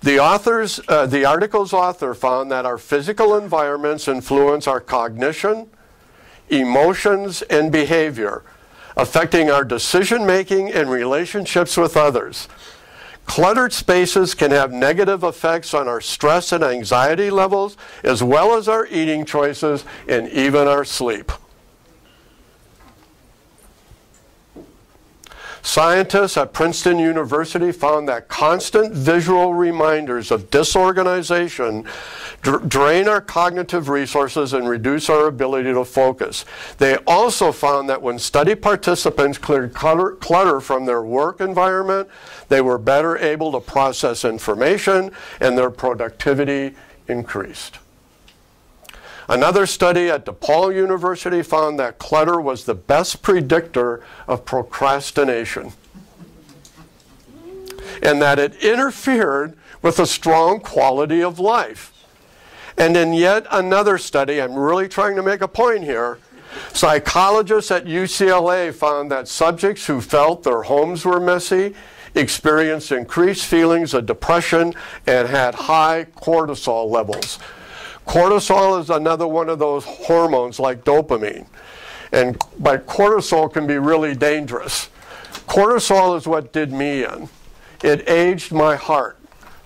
The, authors, uh, the article's author found that our physical environments influence our cognition, emotions, and behavior, affecting our decision making and relationships with others. Cluttered spaces can have negative effects on our stress and anxiety levels, as well as our eating choices and even our sleep. Scientists at Princeton University found that constant visual reminders of disorganization drain our cognitive resources and reduce our ability to focus. They also found that when study participants cleared clutter, clutter from their work environment, they were better able to process information and their productivity increased. Another study at DePaul University found that clutter was the best predictor of procrastination and that it interfered with a strong quality of life. And in yet another study, I'm really trying to make a point here, psychologists at UCLA found that subjects who felt their homes were messy experienced increased feelings of depression and had high cortisol levels. Cortisol is another one of those hormones like dopamine. And but cortisol can be really dangerous. Cortisol is what did me in. It aged my heart.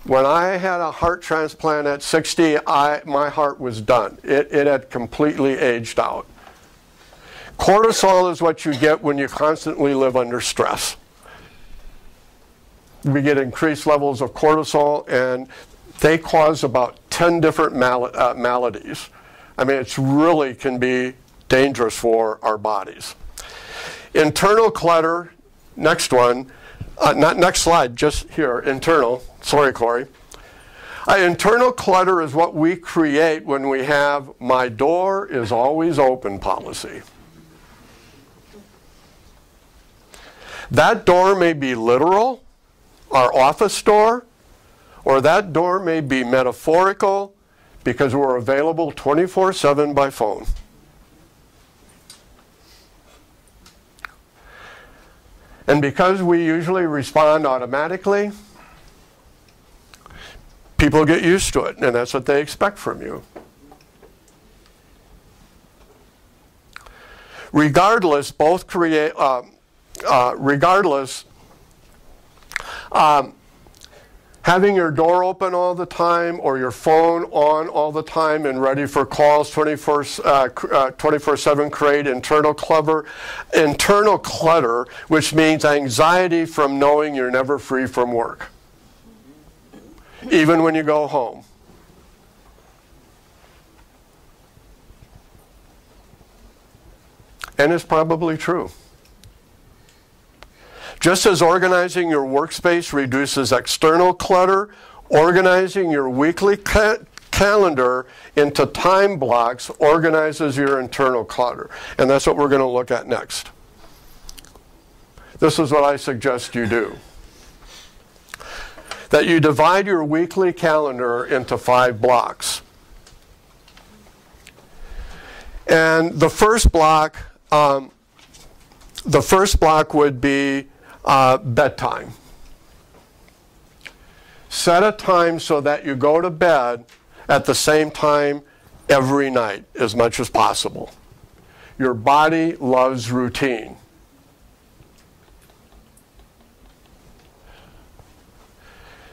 When I had a heart transplant at 60, I, my heart was done. It, it had completely aged out. Cortisol is what you get when you constantly live under stress. We get increased levels of cortisol, and they cause about 10 different mal uh, maladies. I mean, it really can be dangerous for our bodies. Internal clutter, next one, uh, not next slide, just here, internal. Sorry, Corey. Uh, internal clutter is what we create when we have my door is always open policy. That door may be literal, our office door, or that door may be metaphorical, because we're available 24 7 by phone. And because we usually respond automatically, people get used to it, and that's what they expect from you. Regardless, both create, uh, uh, regardless, um, having your door open all the time or your phone on all the time and ready for calls 24 uh, uh 7 create internal clutter internal clutter which means anxiety from knowing you're never free from work. Even when you go home. And it's probably true just as organizing your workspace reduces external clutter, organizing your weekly ca calendar into time blocks organizes your internal clutter. And that's what we're going to look at next. This is what I suggest you do. That you divide your weekly calendar into five blocks. And the first block, um, the first block would be uh, bedtime. Set a time so that you go to bed at the same time every night as much as possible. Your body loves routine.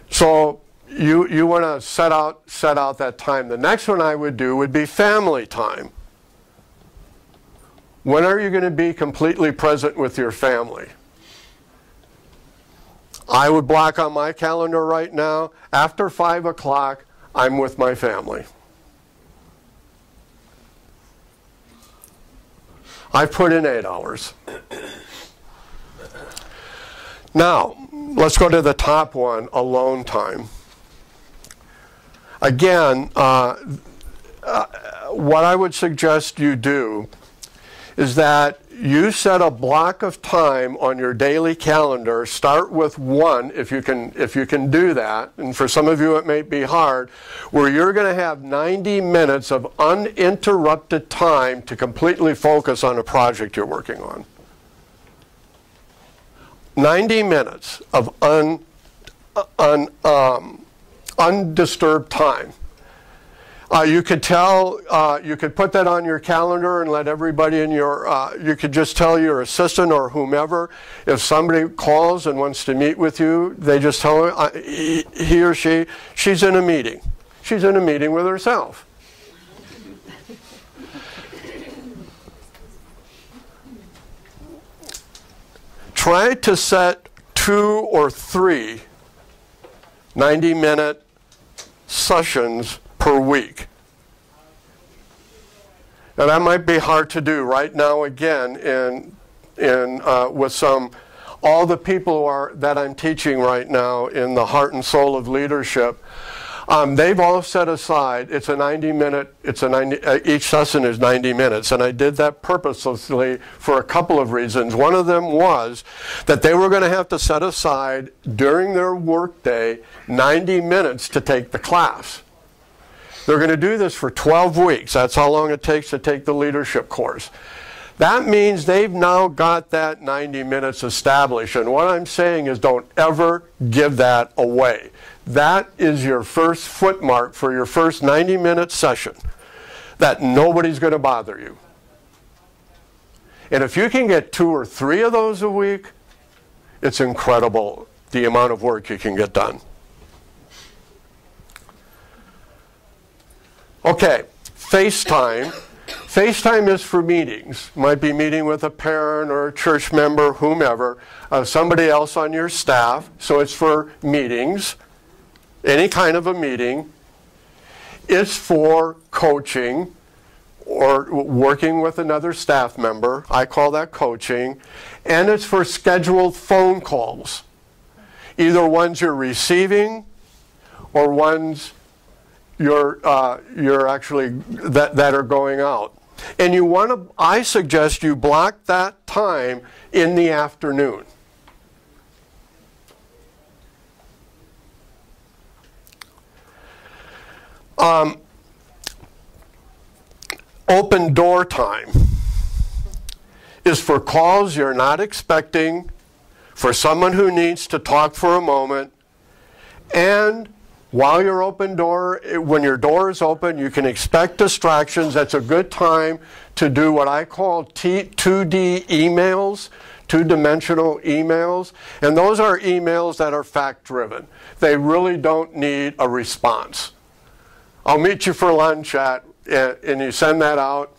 So you, you want to set out, set out that time. The next one I would do would be family time. When are you going to be completely present with your family? I would block on my calendar right now, after 5 o'clock, I'm with my family. I've put in eight hours. Now, let's go to the top one, alone time. Again, uh, uh, what I would suggest you do is that you set a block of time on your daily calendar. Start with one if you can if you can do that. And for some of you it may be hard, where you're going to have 90 minutes of uninterrupted time to completely focus on a project you're working on. 90 minutes of un, un, um, undisturbed time. Uh, you could tell, uh, you could put that on your calendar and let everybody in your, uh, you could just tell your assistant or whomever, if somebody calls and wants to meet with you, they just tell her, uh, he or she, she's in a meeting. She's in a meeting with herself. Try to set two or three 90 minute sessions per week. And that might be hard to do right now again in, in, uh, with some, all the people are, that I'm teaching right now in the heart and soul of leadership. Um, they've all set aside, it's a 90 minute, it's a 90, uh, each session is 90 minutes. And I did that purposely for a couple of reasons. One of them was that they were going to have to set aside during their workday 90 minutes to take the class. They're going to do this for 12 weeks. That's how long it takes to take the leadership course. That means they've now got that 90 minutes established. And what I'm saying is don't ever give that away. That is your first footmark for your first 90 minute session that nobody's going to bother you. And if you can get two or three of those a week, it's incredible the amount of work you can get done. Okay, FaceTime. FaceTime is for meetings. Might be meeting with a parent or a church member, whomever, uh, somebody else on your staff. So it's for meetings, any kind of a meeting. It's for coaching or working with another staff member. I call that coaching. And it's for scheduled phone calls, either ones you're receiving or ones you're, uh, you're actually that, that are going out. And you want to, I suggest you block that time in the afternoon. Um, open door time is for calls you're not expecting, for someone who needs to talk for a moment, and while you're open door, when your door is open, you can expect distractions. That's a good time to do what I call T, 2D emails, two-dimensional emails. And those are emails that are fact-driven. They really don't need a response. I'll meet you for lunch at, and you send that out.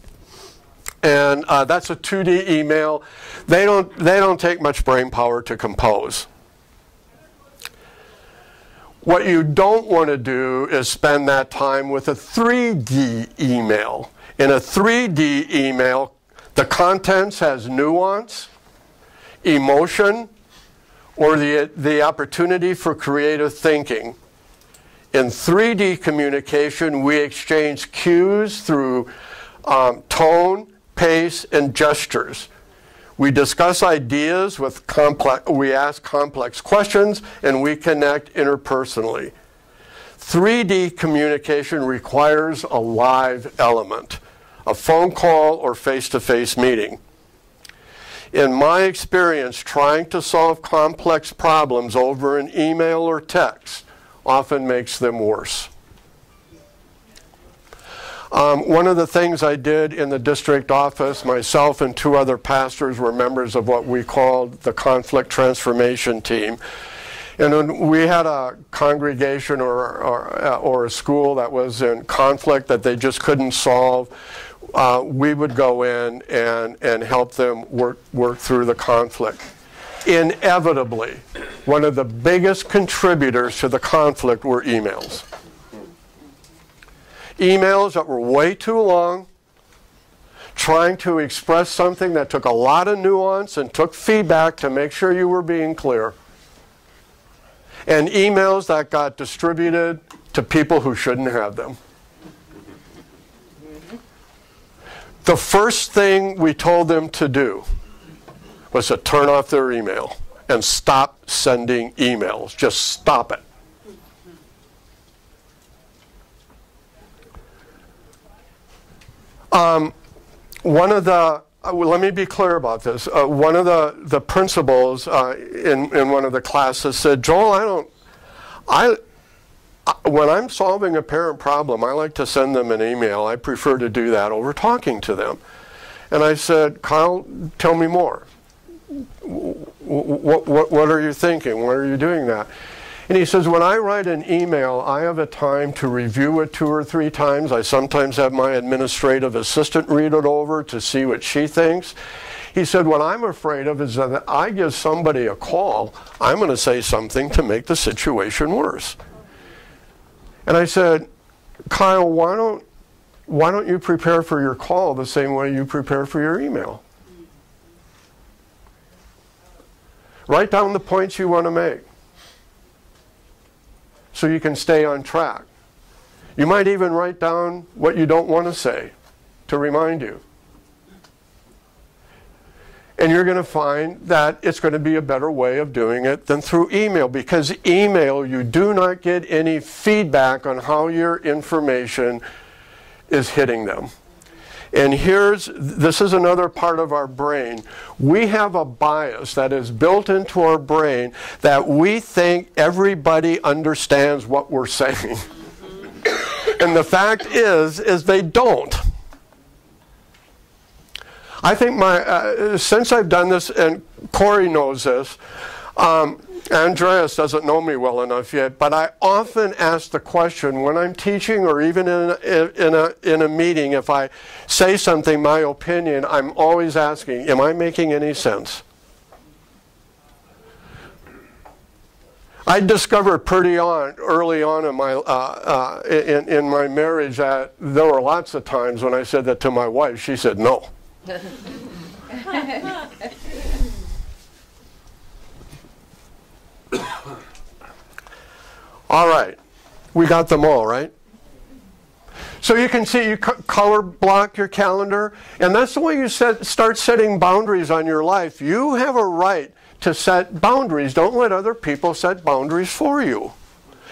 And uh, that's a 2D email. They don't, they don't take much brain power to compose. What you don't want to do is spend that time with a 3D email. In a 3D email, the contents has nuance, emotion, or the, the opportunity for creative thinking. In 3D communication, we exchange cues through um, tone, pace, and gestures. We discuss ideas with complex, we ask complex questions, and we connect interpersonally. 3D communication requires a live element, a phone call or face-to-face meeting. In my experience, trying to solve complex problems over an email or text often makes them worse. Um, one of the things I did in the district office, myself and two other pastors were members of what we called the conflict transformation team. And when we had a congregation or, or, uh, or a school that was in conflict that they just couldn't solve, uh, we would go in and, and help them work, work through the conflict. Inevitably, one of the biggest contributors to the conflict were emails emails that were way too long, trying to express something that took a lot of nuance and took feedback to make sure you were being clear, and emails that got distributed to people who shouldn't have them. The first thing we told them to do was to turn off their email and stop sending emails. Just stop it. Um, one of the uh, well, let me be clear about this. Uh, one of the, the principals uh, in, in one of the classes said, Joel, I don't, I, when I'm solving a parent problem, I like to send them an email. I prefer to do that over talking to them. And I said, Kyle, tell me more. What, what, what are you thinking? Why are you doing that? And he says, when I write an email, I have a time to review it two or three times. I sometimes have my administrative assistant read it over to see what she thinks. He said, what I'm afraid of is that I give somebody a call, I'm going to say something to make the situation worse. And I said, Kyle, why don't, why don't you prepare for your call the same way you prepare for your email? Write down the points you want to make so you can stay on track. You might even write down what you don't want to say to remind you. And you're going to find that it's going to be a better way of doing it than through email because email, you do not get any feedback on how your information is hitting them. And here's, this is another part of our brain. We have a bias that is built into our brain that we think everybody understands what we're saying. *coughs* and the fact is, is they don't. I think my, uh, since I've done this, and Corey knows this, um, Andreas doesn't know me well enough yet, but I often ask the question when I'm teaching or even in a, in a, in a meeting, if I say something, my opinion, I'm always asking, am I making any sense? I discovered pretty on, early on in my, uh, uh, in, in my marriage that there were lots of times when I said that to my wife, she said no. *laughs* All right. We got them all, right? So you can see, you color block your calendar, and that's the way you set, start setting boundaries on your life. You have a right to set boundaries. Don't let other people set boundaries for you.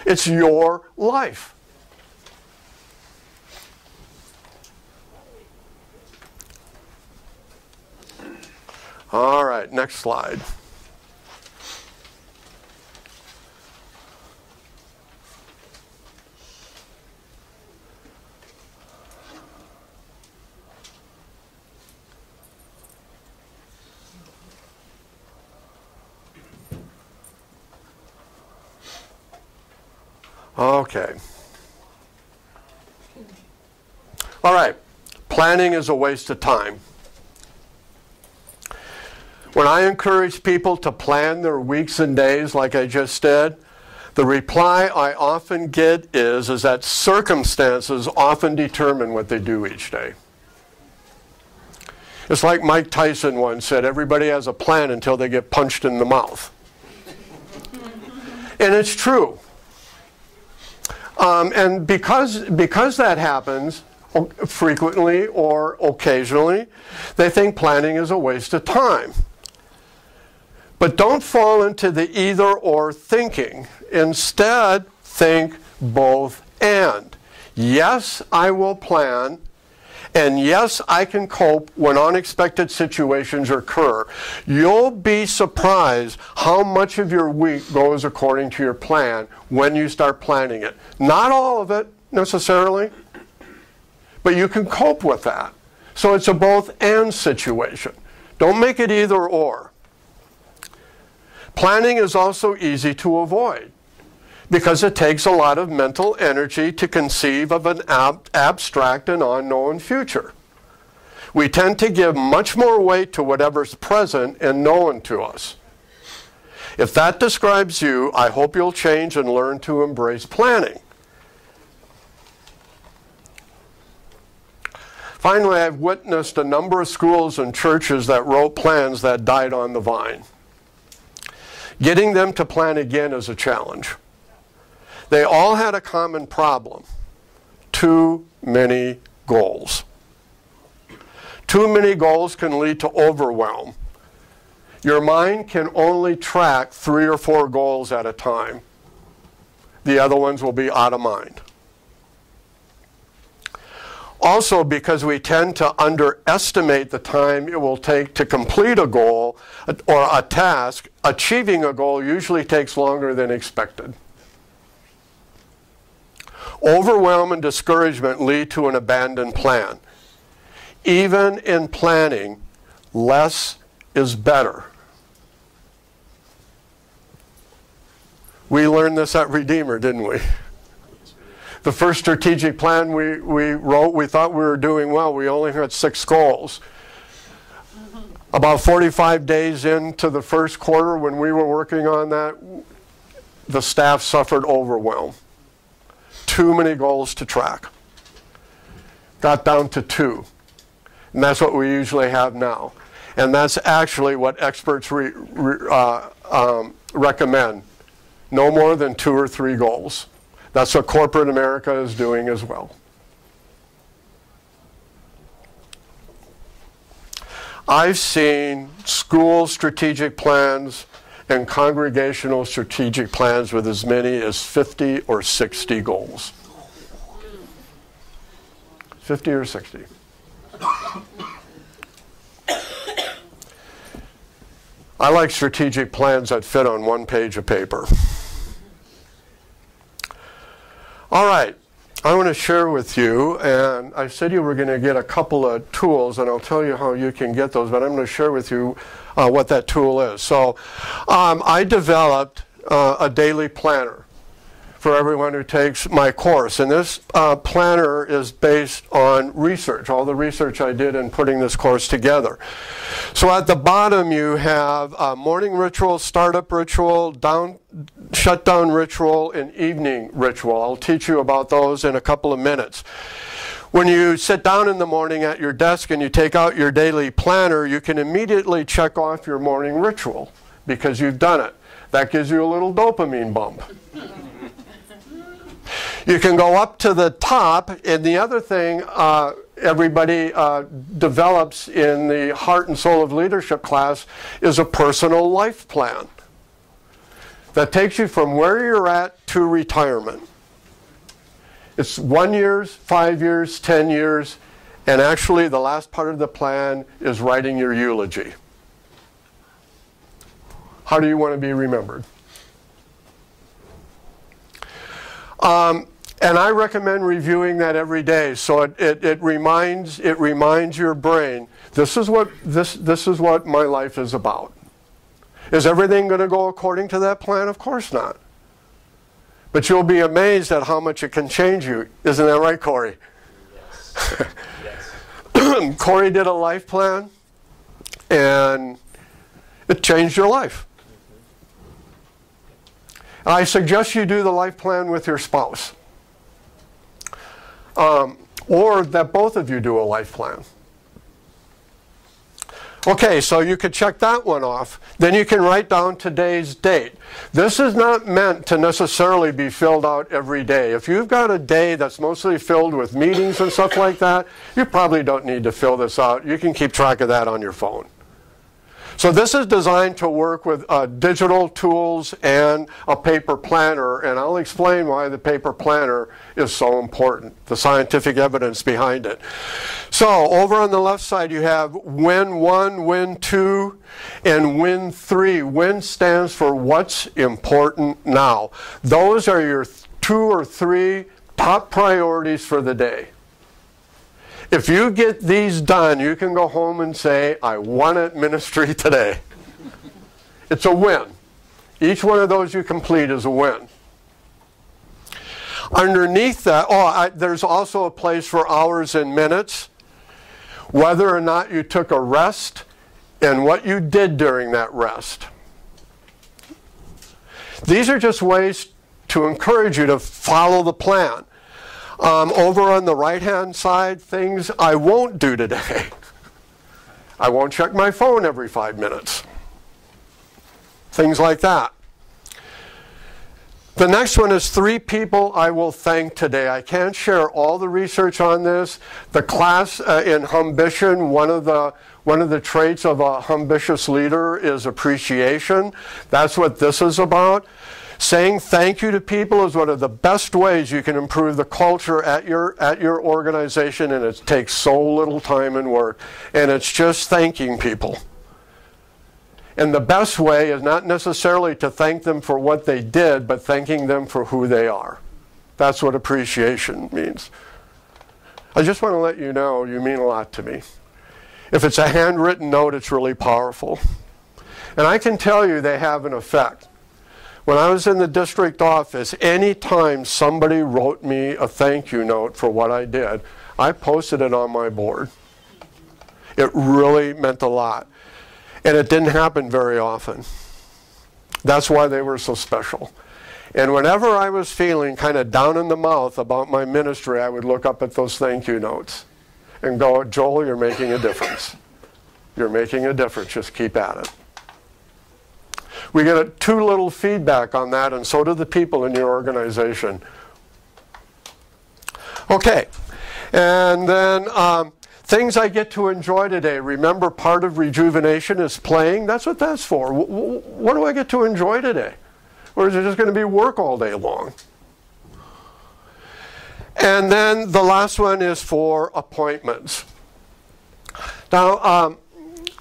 It's your life. All right, next slide. Okay. All right. Planning is a waste of time. When I encourage people to plan their weeks and days like I just did, the reply I often get is, is that circumstances often determine what they do each day. It's like Mike Tyson once said, everybody has a plan until they get punched in the mouth. and it's true. Um, and because, because that happens frequently or occasionally, they think planning is a waste of time. But don't fall into the either or thinking. Instead, think both and. Yes, I will plan. And yes, I can cope when unexpected situations occur. You'll be surprised how much of your week goes according to your plan when you start planning it. Not all of it necessarily, but you can cope with that. So it's a both and situation. Don't make it either or. Planning is also easy to avoid because it takes a lot of mental energy to conceive of an ab abstract and unknown future. We tend to give much more weight to whatever's present and known to us. If that describes you, I hope you'll change and learn to embrace planning. Finally, I've witnessed a number of schools and churches that wrote plans that died on the vine. Getting them to plan again is a challenge. They all had a common problem too many goals. Too many goals can lead to overwhelm. Your mind can only track three or four goals at a time. The other ones will be out of mind. Also, because we tend to underestimate the time it will take to complete a goal or a task, achieving a goal usually takes longer than expected. Overwhelm and discouragement lead to an abandoned plan. Even in planning, less is better. We learned this at Redeemer, didn't we? The first strategic plan we, we wrote, we thought we were doing well. We only had six goals. About 45 days into the first quarter, when we were working on that, the staff suffered overwhelm. Too many goals to track. Got down to two. And that's what we usually have now. And that's actually what experts re, re, uh, um, recommend. No more than two or three goals. That's what corporate America is doing as well. I've seen school strategic plans and congregational strategic plans with as many as 50 or 60 goals. 50 or 60. *coughs* I like strategic plans that fit on one page of paper. All right, I want to share with you, and I said you were going to get a couple of tools, and I'll tell you how you can get those, but I'm going to share with you uh, what that tool is. So um, I developed uh, a daily planner for everyone who takes my course. And this uh, planner is based on research, all the research I did in putting this course together. So at the bottom you have morning ritual, startup ritual, down, shutdown ritual, and evening ritual. I'll teach you about those in a couple of minutes. When you sit down in the morning at your desk and you take out your daily planner, you can immediately check off your morning ritual because you've done it. That gives you a little dopamine bump. You can go up to the top, and the other thing uh, everybody uh, develops in the Heart and Soul of Leadership class is a personal life plan that takes you from where you're at to retirement. It's one years, five years, ten years, and actually the last part of the plan is writing your eulogy. How do you want to be remembered? Um, and I recommend reviewing that every day so it, it, it, reminds, it reminds your brain this is, what, this, this is what my life is about. Is everything going to go according to that plan? Of course not. But you'll be amazed at how much it can change you. Isn't that right, Corey? Yes. yes. *clears throat* Corey did a life plan, and it changed your life. I suggest you do the life plan with your spouse. Um, or that both of you do a life plan. Okay, so you could check that one off. Then you can write down today's date. This is not meant to necessarily be filled out every day. If you've got a day that's mostly filled with meetings and stuff like that, you probably don't need to fill this out. You can keep track of that on your phone. So this is designed to work with uh, digital tools and a paper planner, and I'll explain why the paper planner is so important, the scientific evidence behind it. So over on the left side you have win one, win two, and win three. Win stands for what's important now. Those are your two or three top priorities for the day. If you get these done, you can go home and say, I won at ministry *laughs* today. It's a win. Each one of those you complete is a win. Underneath that, oh, I, there's also a place for hours and minutes, whether or not you took a rest, and what you did during that rest. These are just ways to encourage you to follow the plan. Um, over on the right hand side, things I won't do today. *laughs* I won't check my phone every five minutes. Things like that. The next one is three people I will thank today. I can't share all the research on this. The class uh, in Humbition, one of the one of the traits of a ambitious leader is appreciation. That's what this is about. Saying thank you to people is one of the best ways you can improve the culture at your, at your organization, and it takes so little time and work. And it's just thanking people. And the best way is not necessarily to thank them for what they did, but thanking them for who they are. That's what appreciation means. I just want to let you know you mean a lot to me. If it's a handwritten note, it's really powerful. And I can tell you they have an effect. When I was in the district office, anytime somebody wrote me a thank you note for what I did, I posted it on my board. It really meant a lot. And it didn't happen very often. That's why they were so special. And whenever I was feeling kind of down in the mouth about my ministry, I would look up at those thank you notes and go, Joel, you're making a difference. You're making a difference. Just keep at it. We get a, too little feedback on that, and so do the people in your organization. Okay, and then um, things I get to enjoy today. Remember, part of rejuvenation is playing. That's what that's for. W what do I get to enjoy today? Or is it just going to be work all day long? And then the last one is for appointments. Now, um,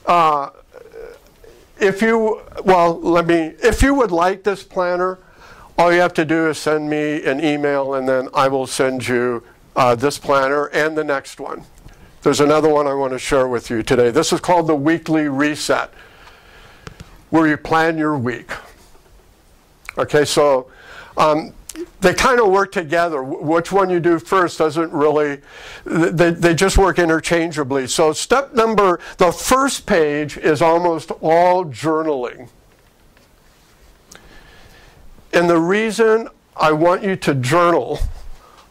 uh, if you, well, let me, if you would like this planner, all you have to do is send me an email and then I will send you uh, this planner and the next one. There's another one I want to share with you today. This is called the Weekly Reset, where you plan your week. Okay, so um, they kind of work together. Which one you do first doesn't really, they, they just work interchangeably. So step number, the first page is almost all journaling. And the reason I want you to journal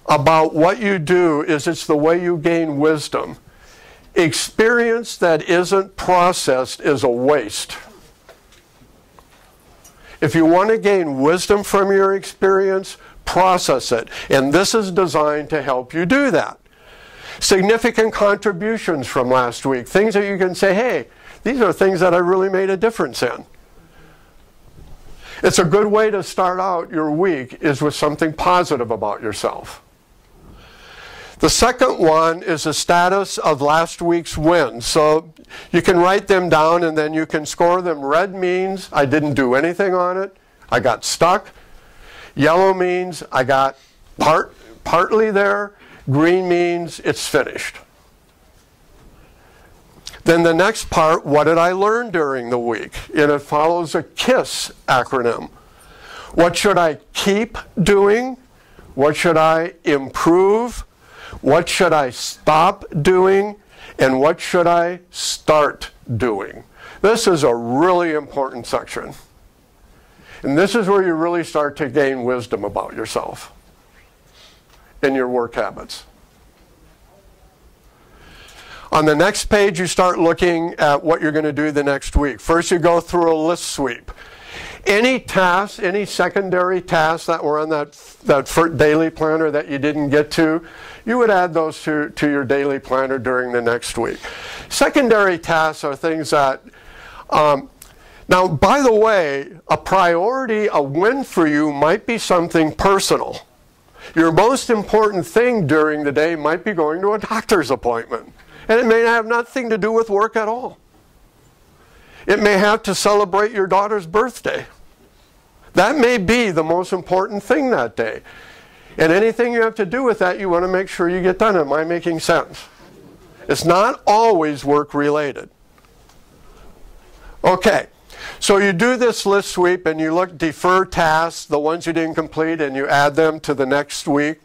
about what you do is it's the way you gain wisdom. Experience that isn't processed is a waste. If you want to gain wisdom from your experience, process it. And this is designed to help you do that. Significant contributions from last week, things that you can say, hey, these are things that I really made a difference in. It's a good way to start out your week is with something positive about yourself. The second one is the status of last week's wins. So you can write them down and then you can score them. Red means I didn't do anything on it. I got stuck. Yellow means I got part, partly there. Green means it's finished. Then the next part, what did I learn during the week? And it follows a KISS acronym. What should I keep doing? What should I improve? What should I stop doing? And what should I start doing? This is a really important section. And this is where you really start to gain wisdom about yourself and your work habits. On the next page, you start looking at what you're going to do the next week. First, you go through a list sweep. Any tasks, any secondary tasks that were on that, that daily planner that you didn't get to, you would add those to, to your daily planner during the next week. Secondary tasks are things that, um, now, by the way, a priority, a win for you might be something personal. Your most important thing during the day might be going to a doctor's appointment. And it may have nothing to do with work at all. It may have to celebrate your daughter's birthday. That may be the most important thing that day. And anything you have to do with that, you want to make sure you get done. Am I making sense? It's not always work related. Okay. So you do this list sweep and you look defer tasks, the ones you didn't complete, and you add them to the next week.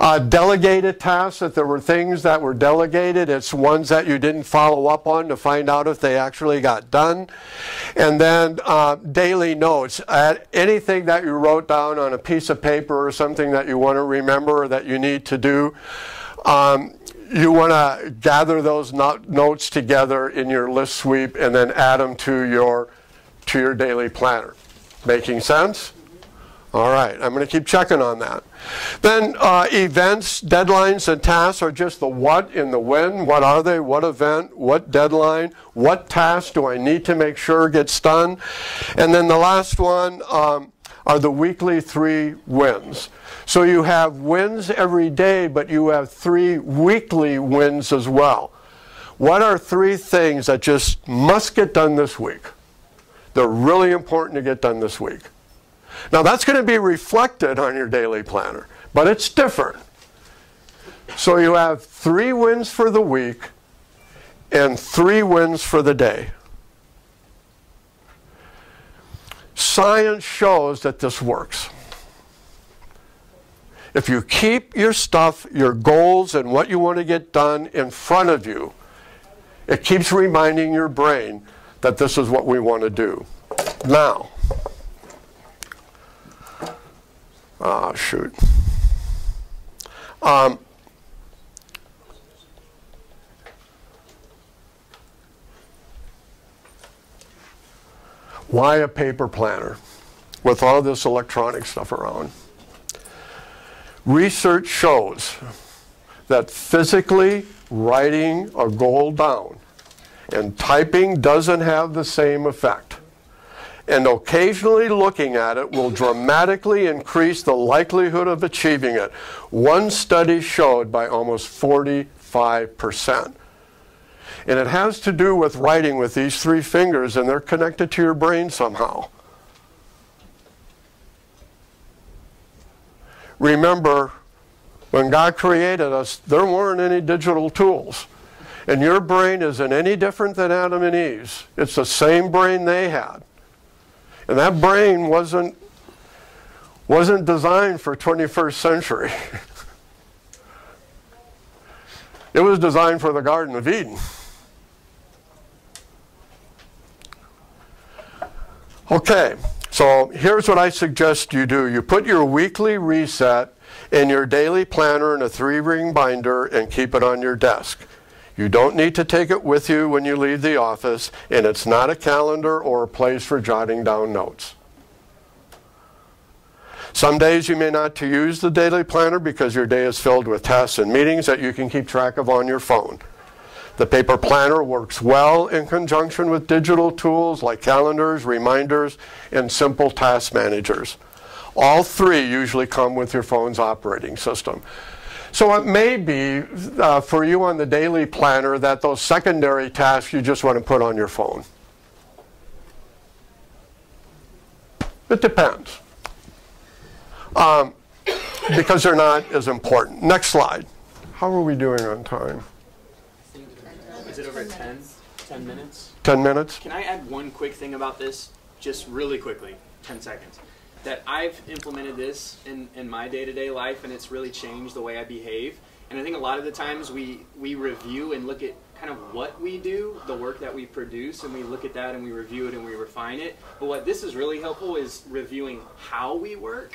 Uh, delegated tasks, if there were things that were delegated, it's ones that you didn't follow up on to find out if they actually got done. And then uh, daily notes, Add anything that you wrote down on a piece of paper or something that you want to remember or that you need to do. Um, you want to gather those notes together in your list sweep and then add them to your to your daily planner. Making sense? All right, I'm going to keep checking on that. Then uh, events, deadlines, and tasks are just the what and the when. What are they? What event? What deadline? What task do I need to make sure gets done? And then the last one um, are the weekly three wins. So you have wins every day, but you have three weekly wins as well. What are three things that just must get done this week? They're really important to get done this week. Now that's going to be reflected on your daily planner, but it's different. So you have three wins for the week and three wins for the day. Science shows that this works. If you keep your stuff, your goals, and what you want to get done in front of you, it keeps reminding your brain that this is what we want to do. Now, ah, shoot. Um, why a paper planner with all this electronic stuff around? Research shows that physically writing a goal down and typing doesn't have the same effect. And occasionally looking at it will dramatically increase the likelihood of achieving it. One study showed by almost 45%. And it has to do with writing with these three fingers, and they're connected to your brain somehow. Remember, when God created us, there weren't any digital tools. And your brain isn't any different than Adam and Eve's. It's the same brain they had. And that brain wasn't, wasn't designed for 21st century. *laughs* it was designed for the Garden of Eden. Okay, so here's what I suggest you do. You put your weekly reset in your daily planner in a three ring binder and keep it on your desk. You don't need to take it with you when you leave the office, and it's not a calendar or a place for jotting down notes. Some days you may not to use the daily planner because your day is filled with tasks and meetings that you can keep track of on your phone. The paper planner works well in conjunction with digital tools like calendars, reminders, and simple task managers. All three usually come with your phone's operating system. So it may be uh, for you on the daily planner that those secondary tasks you just want to put on your phone. It depends. Um, because they're not as important. Next slide. How are we doing on time? Is it over 10? 10 minutes? 10 minutes? Can I add one quick thing about this, just really quickly, 10 seconds? That I've implemented this in, in my day to day life and it's really changed the way I behave. And I think a lot of the times we, we review and look at kind of what we do, the work that we produce, and we look at that and we review it and we refine it. But what this is really helpful is reviewing how we work,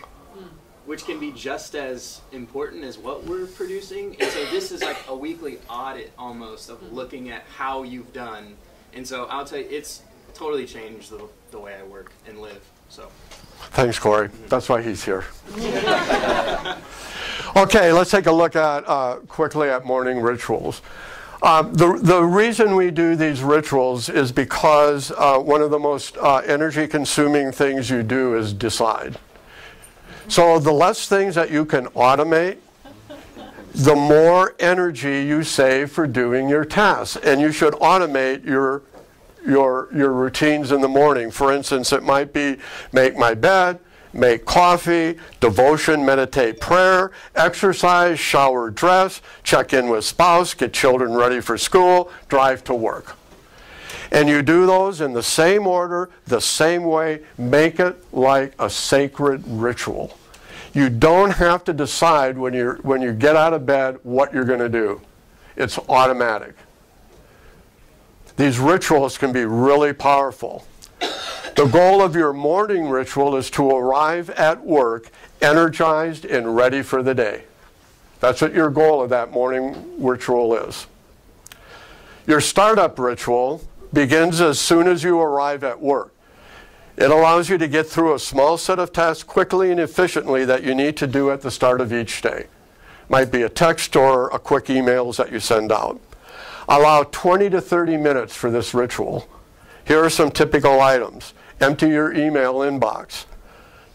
which can be just as important as what we're producing. And so this is like a weekly audit almost of mm-hmm. looking at how you've done. And so I'll tell you, it's totally changed the, the way I work and live. So. Thanks, Corey. That's why he's here. okay, let's take a look at uh, quickly at morning rituals. Uh, the, the reason we do these rituals is because uh, one of the most uh, energy consuming things you do is decide. So the less things that you can automate, the more energy you save for doing your tasks. And you should automate your your, your routines in the morning. For instance, it might be make my bed, make coffee, devotion, meditate, prayer, exercise, shower, dress, check in with spouse, get children ready for school, drive to work. And you do those in the same order, the same way, make it like a sacred ritual. You don't have to decide when, you when you get out of bed what you're going to do. It's automatic. These rituals can be really powerful. The goal of your morning ritual is to arrive at work energized and ready for the day. That's what your goal of that morning ritual is. Your startup ritual begins as soon as you arrive at work. It allows you to get through a small set of tasks quickly and efficiently that you need to do at the start of each day. Might be a text or a quick emails that you send out. Allow 20 to 30 minutes for this ritual. Here are some typical items. Empty your email inbox.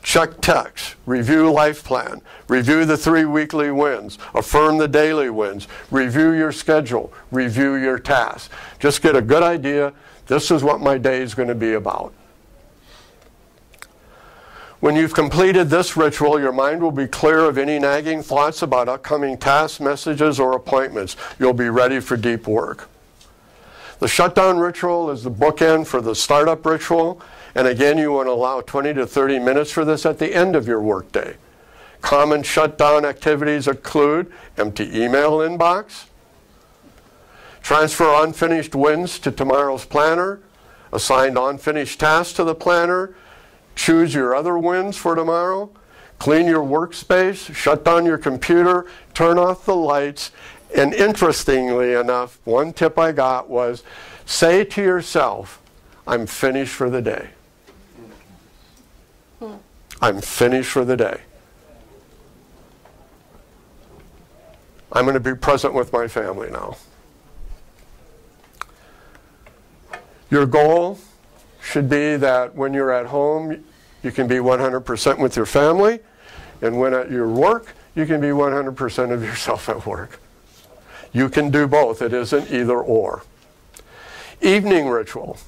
Check text. Review life plan. Review the three weekly wins. Affirm the daily wins. Review your schedule. Review your tasks. Just get a good idea. This is what my day is going to be about. When you've completed this ritual, your mind will be clear of any nagging thoughts about upcoming tasks, messages, or appointments. You'll be ready for deep work. The shutdown ritual is the bookend for the startup ritual. And again, you want to allow 20 to 30 minutes for this at the end of your workday. Common shutdown activities include empty email inbox, transfer unfinished wins to tomorrow's planner, assigned unfinished tasks to the planner, Choose your other wins for tomorrow. Clean your workspace, shut down your computer, turn off the lights. And interestingly enough, one tip I got was say to yourself, I'm finished for the day. I'm finished for the day. I'm going to be present with my family now. Your goal should be that when you're at home, you can be 100% with your family, and when at your work, you can be 100% of yourself at work. You can do both. It isn't either or. Evening ritual.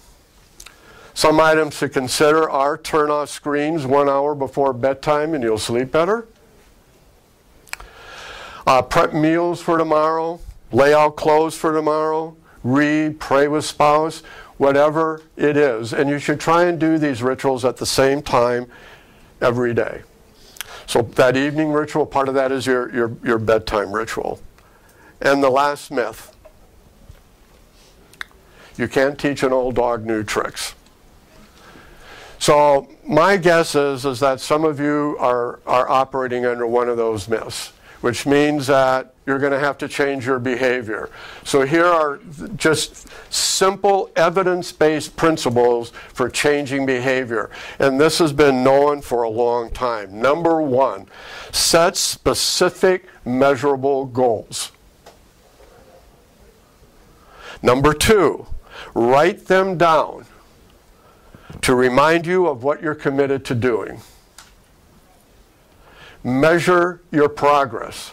Some items to consider are turn off screens one hour before bedtime and you'll sleep better. Uh, prep meals for tomorrow, lay out clothes for tomorrow, read, pray with spouse whatever it is. And you should try and do these rituals at the same time every day. So that evening ritual, part of that is your, your, your bedtime ritual. And the last myth. You can't teach an old dog new tricks. So my guess is, is that some of you are, are operating under one of those myths which means that you're going to have to change your behavior. So here are just simple evidence-based principles for changing behavior. And this has been known for a long time. Number one, set specific measurable goals. Number two, write them down to remind you of what you're committed to doing. Measure your progress.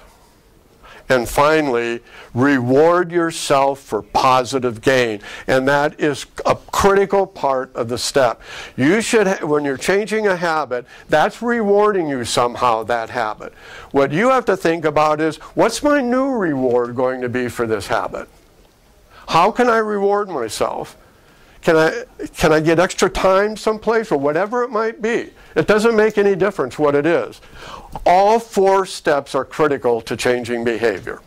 And finally, reward yourself for positive gain. And that is a critical part of the step. You should, when you're changing a habit, that's rewarding you somehow, that habit. What you have to think about is what's my new reward going to be for this habit? How can I reward myself? Can I, can I get extra time someplace or whatever it might be? It doesn't make any difference what it is. All four steps are critical to changing behavior.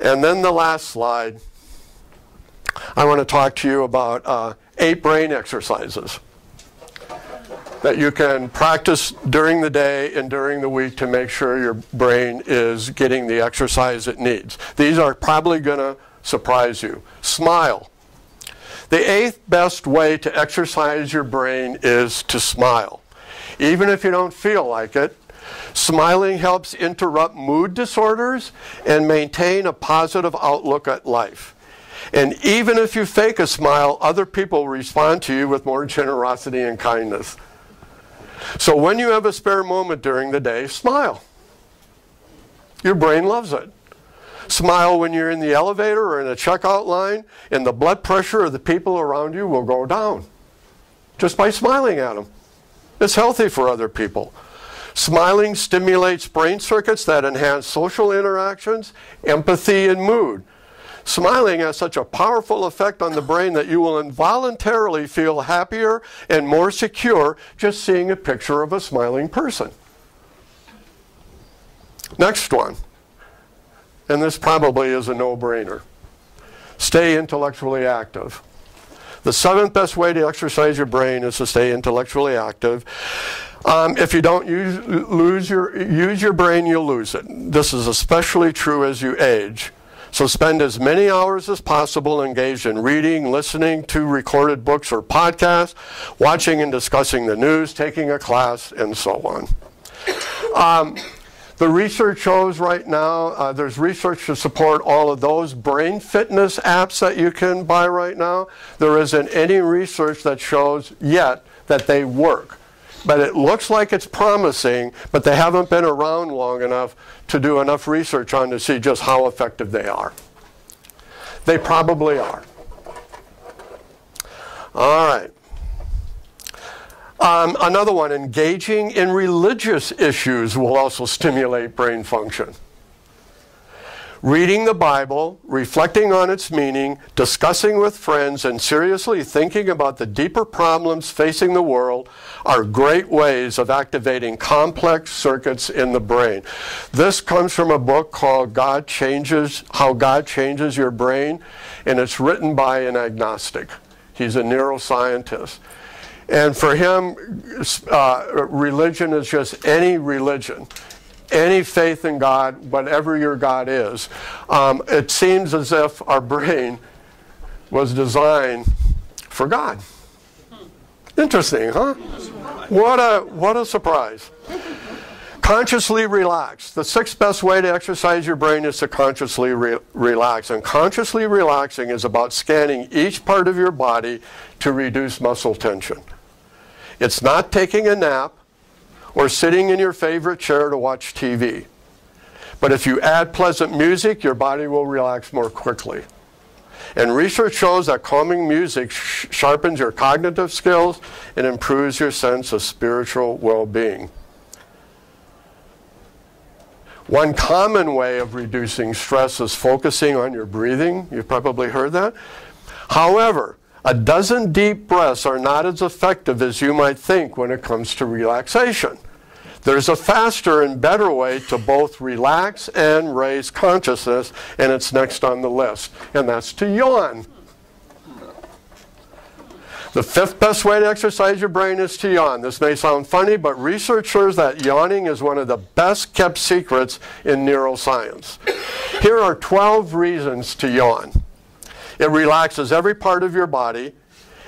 And then the last slide, I want to talk to you about uh, eight brain exercises that you can practice during the day and during the week to make sure your brain is getting the exercise it needs. These are probably going to surprise you. Smile. The eighth best way to exercise your brain is to smile. Even if you don't feel like it, smiling helps interrupt mood disorders and maintain a positive outlook at life. And even if you fake a smile, other people respond to you with more generosity and kindness. So when you have a spare moment during the day, smile. Your brain loves it. Smile when you're in the elevator or in a checkout line, and the blood pressure of the people around you will go down just by smiling at them. It's healthy for other people. Smiling stimulates brain circuits that enhance social interactions, empathy, and mood. Smiling has such a powerful effect on the brain that you will involuntarily feel happier and more secure just seeing a picture of a smiling person. Next one and this probably is a no-brainer. Stay intellectually active. The seventh best way to exercise your brain is to stay intellectually active. Um, if you don't use, lose your, use your brain, you'll lose it. This is especially true as you age. So spend as many hours as possible engaged in reading, listening to recorded books or podcasts, watching and discussing the news, taking a class, and so on. Um, the research shows right now, uh, there's research to support all of those brain fitness apps that you can buy right now. There isn't any research that shows yet that they work. But it looks like it's promising, but they haven't been around long enough to do enough research on to see just how effective they are. They probably are. All right. Um, another one, engaging in religious issues will also stimulate brain function. Reading the Bible, reflecting on its meaning, discussing with friends, and seriously thinking about the deeper problems facing the world are great ways of activating complex circuits in the brain. This comes from a book called God Changes, How God Changes Your Brain, and it's written by an agnostic. He's a neuroscientist. And for him, uh, religion is just any religion, any faith in God, whatever your God is. Um, it seems as if our brain was designed for God. Interesting, huh? What a, what a surprise. Consciously relax. The sixth best way to exercise your brain is to consciously re relax. And consciously relaxing is about scanning each part of your body to reduce muscle tension. It's not taking a nap or sitting in your favorite chair to watch TV. But if you add pleasant music, your body will relax more quickly. And research shows that calming music sh sharpens your cognitive skills and improves your sense of spiritual well-being. One common way of reducing stress is focusing on your breathing. You've probably heard that. However, a dozen deep breaths are not as effective as you might think when it comes to relaxation. There's a faster and better way to both relax and raise consciousness, and it's next on the list, and that's to yawn. The fifth best way to exercise your brain is to yawn. This may sound funny, but research shows that yawning is one of the best kept secrets in neuroscience. Here are 12 reasons to yawn. It relaxes every part of your body.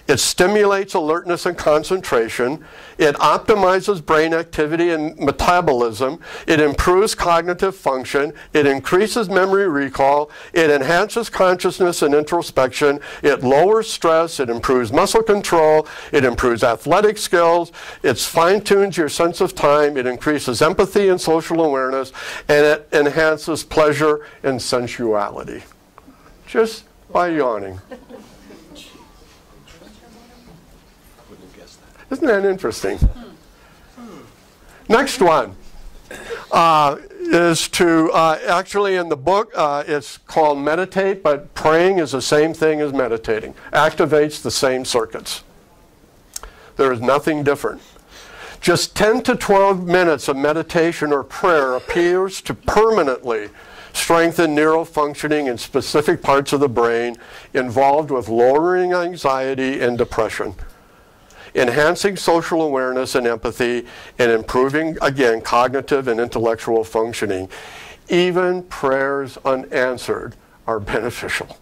It stimulates alertness and concentration. It optimizes brain activity and metabolism. It improves cognitive function. It increases memory recall. It enhances consciousness and introspection. It lowers stress. It improves muscle control. It improves athletic skills. It fine tunes your sense of time. It increases empathy and social awareness. And it enhances pleasure and sensuality. Just by yawning. Isn't that interesting? Next one uh, is to uh, actually in the book uh, it's called meditate, but praying is the same thing as meditating. Activates the same circuits. There is nothing different. Just 10 to 12 minutes of meditation or prayer appears to permanently strengthen neural functioning in specific parts of the brain involved with lowering anxiety and depression enhancing social awareness and empathy, and improving, again, cognitive and intellectual functioning. Even prayers unanswered are beneficial.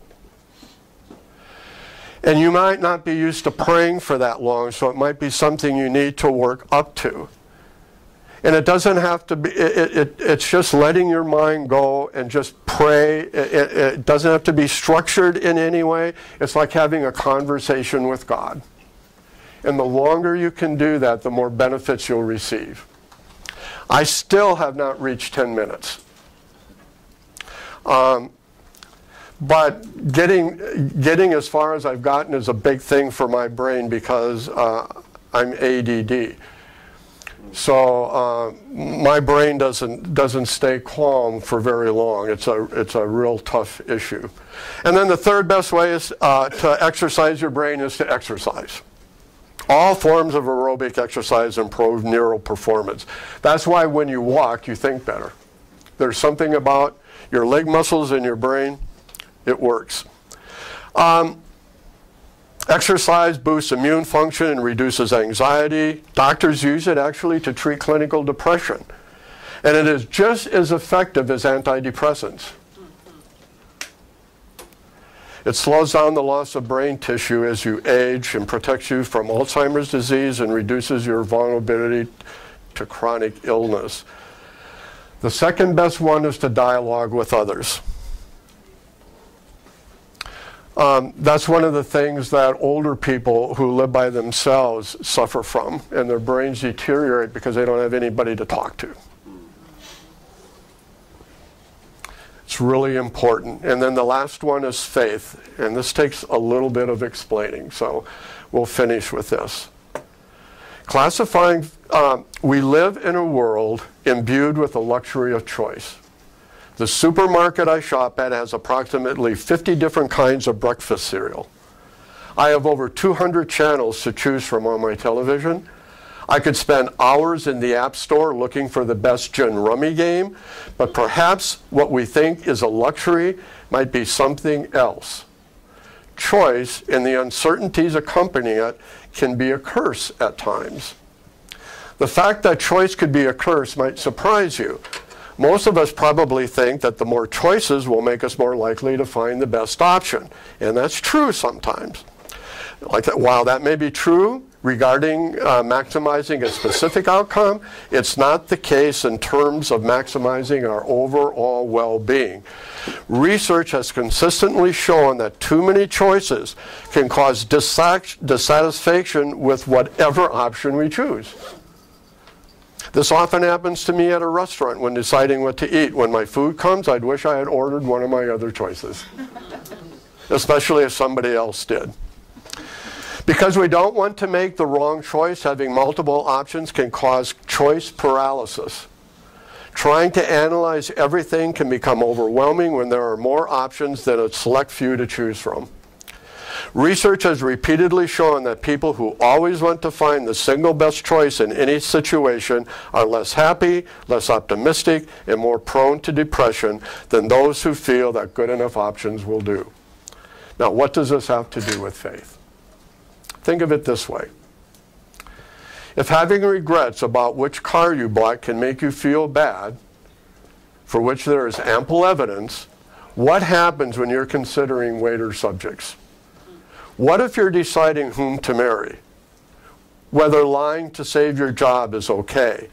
And you might not be used to praying for that long, so it might be something you need to work up to. And it doesn't have to be, it, it, it's just letting your mind go and just pray. It, it doesn't have to be structured in any way. It's like having a conversation with God. And the longer you can do that, the more benefits you'll receive. I still have not reached 10 minutes. Um, but getting, getting as far as I've gotten is a big thing for my brain because uh, I'm ADD. So uh, my brain doesn't, doesn't stay calm for very long. It's a, it's a real tough issue. And then the third best way is uh, to exercise your brain is to exercise. All forms of aerobic exercise improve neural performance. That's why when you walk, you think better. There's something about your leg muscles and your brain, it works. Um, exercise boosts immune function and reduces anxiety. Doctors use it actually to treat clinical depression. And it is just as effective as antidepressants. It slows down the loss of brain tissue as you age and protects you from Alzheimer's disease and reduces your vulnerability to chronic illness. The second best one is to dialogue with others. Um, that's one of the things that older people who live by themselves suffer from, and their brains deteriorate because they don't have anybody to talk to. It's really important. And then the last one is faith. And this takes a little bit of explaining, so we'll finish with this. Classifying, uh, we live in a world imbued with the luxury of choice. The supermarket I shop at has approximately 50 different kinds of breakfast cereal. I have over 200 channels to choose from on my television, I could spend hours in the App Store looking for the best gin rummy game, but perhaps what we think is a luxury might be something else. Choice and the uncertainties accompanying it can be a curse at times. The fact that choice could be a curse might surprise you. Most of us probably think that the more choices will make us more likely to find the best option, and that's true sometimes. Like that, while that may be true, regarding uh, maximizing a specific outcome. It's not the case in terms of maximizing our overall well-being. Research has consistently shown that too many choices can cause dissatisfaction with whatever option we choose. This often happens to me at a restaurant when deciding what to eat. When my food comes, I'd wish I had ordered one of my other choices, *laughs* especially if somebody else did. Because we don't want to make the wrong choice, having multiple options can cause choice paralysis. Trying to analyze everything can become overwhelming when there are more options than a select few to choose from. Research has repeatedly shown that people who always want to find the single best choice in any situation are less happy, less optimistic, and more prone to depression than those who feel that good enough options will do. Now, what does this have to do with faith? Think of it this way. If having regrets about which car you bought can make you feel bad, for which there is ample evidence, what happens when you're considering weighter subjects? What if you're deciding whom to marry? Whether lying to save your job is okay,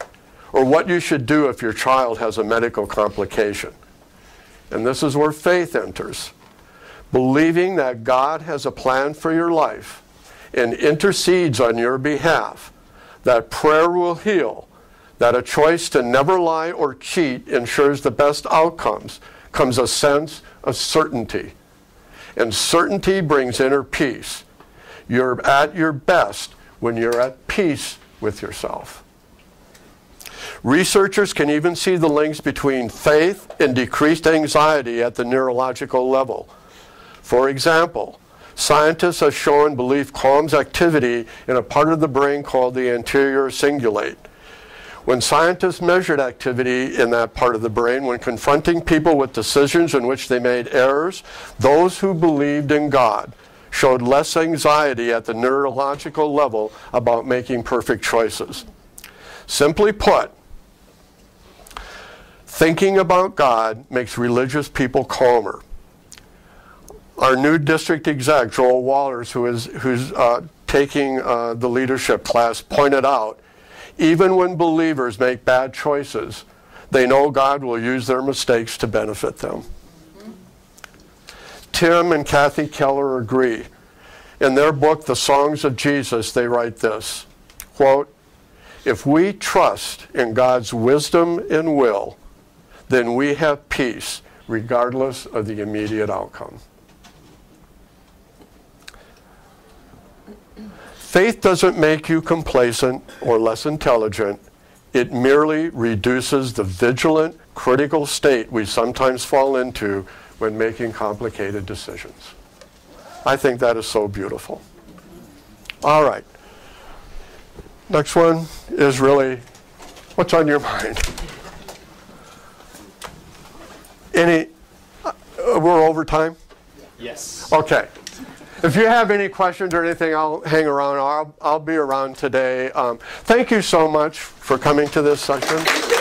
or what you should do if your child has a medical complication. And this is where faith enters. Believing that God has a plan for your life and intercedes on your behalf, that prayer will heal, that a choice to never lie or cheat ensures the best outcomes, comes a sense of certainty. And certainty brings inner peace. You're at your best when you're at peace with yourself. Researchers can even see the links between faith and decreased anxiety at the neurological level. For example, scientists have shown belief calms activity in a part of the brain called the anterior cingulate. When scientists measured activity in that part of the brain when confronting people with decisions in which they made errors, those who believed in God showed less anxiety at the neurological level about making perfect choices. Simply put, thinking about God makes religious people calmer. Our new district exec, Joel Wallers, who is who's uh, taking uh, the leadership class, pointed out even when believers make bad choices, they know God will use their mistakes to benefit them. Tim and Kathy Keller agree. In their book, The Songs of Jesus, they write this quote, If we trust in God's wisdom and will, then we have peace regardless of the immediate outcome. Faith doesn't make you complacent or less intelligent. It merely reduces the vigilant, critical state we sometimes fall into when making complicated decisions. I think that is so beautiful. All right. Next one is really what's on your *laughs* mind? Any, uh, we're over time? Yes. Okay. If you have any questions or anything, I'll hang around. I'll, I'll be around today. Um, thank you so much for coming to this session.